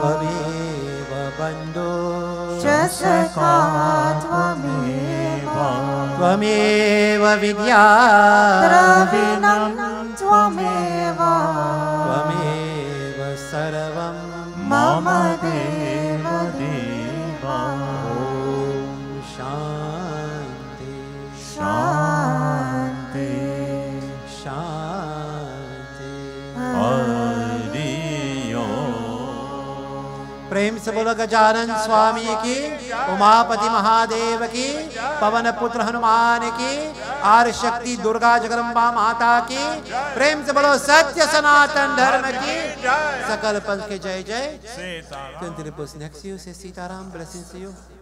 त्वमेव बन्धु सखा त्वमेव त्वमेव विद्या द्रविणं त्वमेव। प्रेम से बोलो गजानन स्वामी की उमापति महादेव की पवन पुत्र हनुमान की आर शक्ति दुर्गा जगदम्बा माता की प्रेम से बोलो सत्य सनातन धर्म की सकल पंथ के जय जय। सीताराम। Blessing next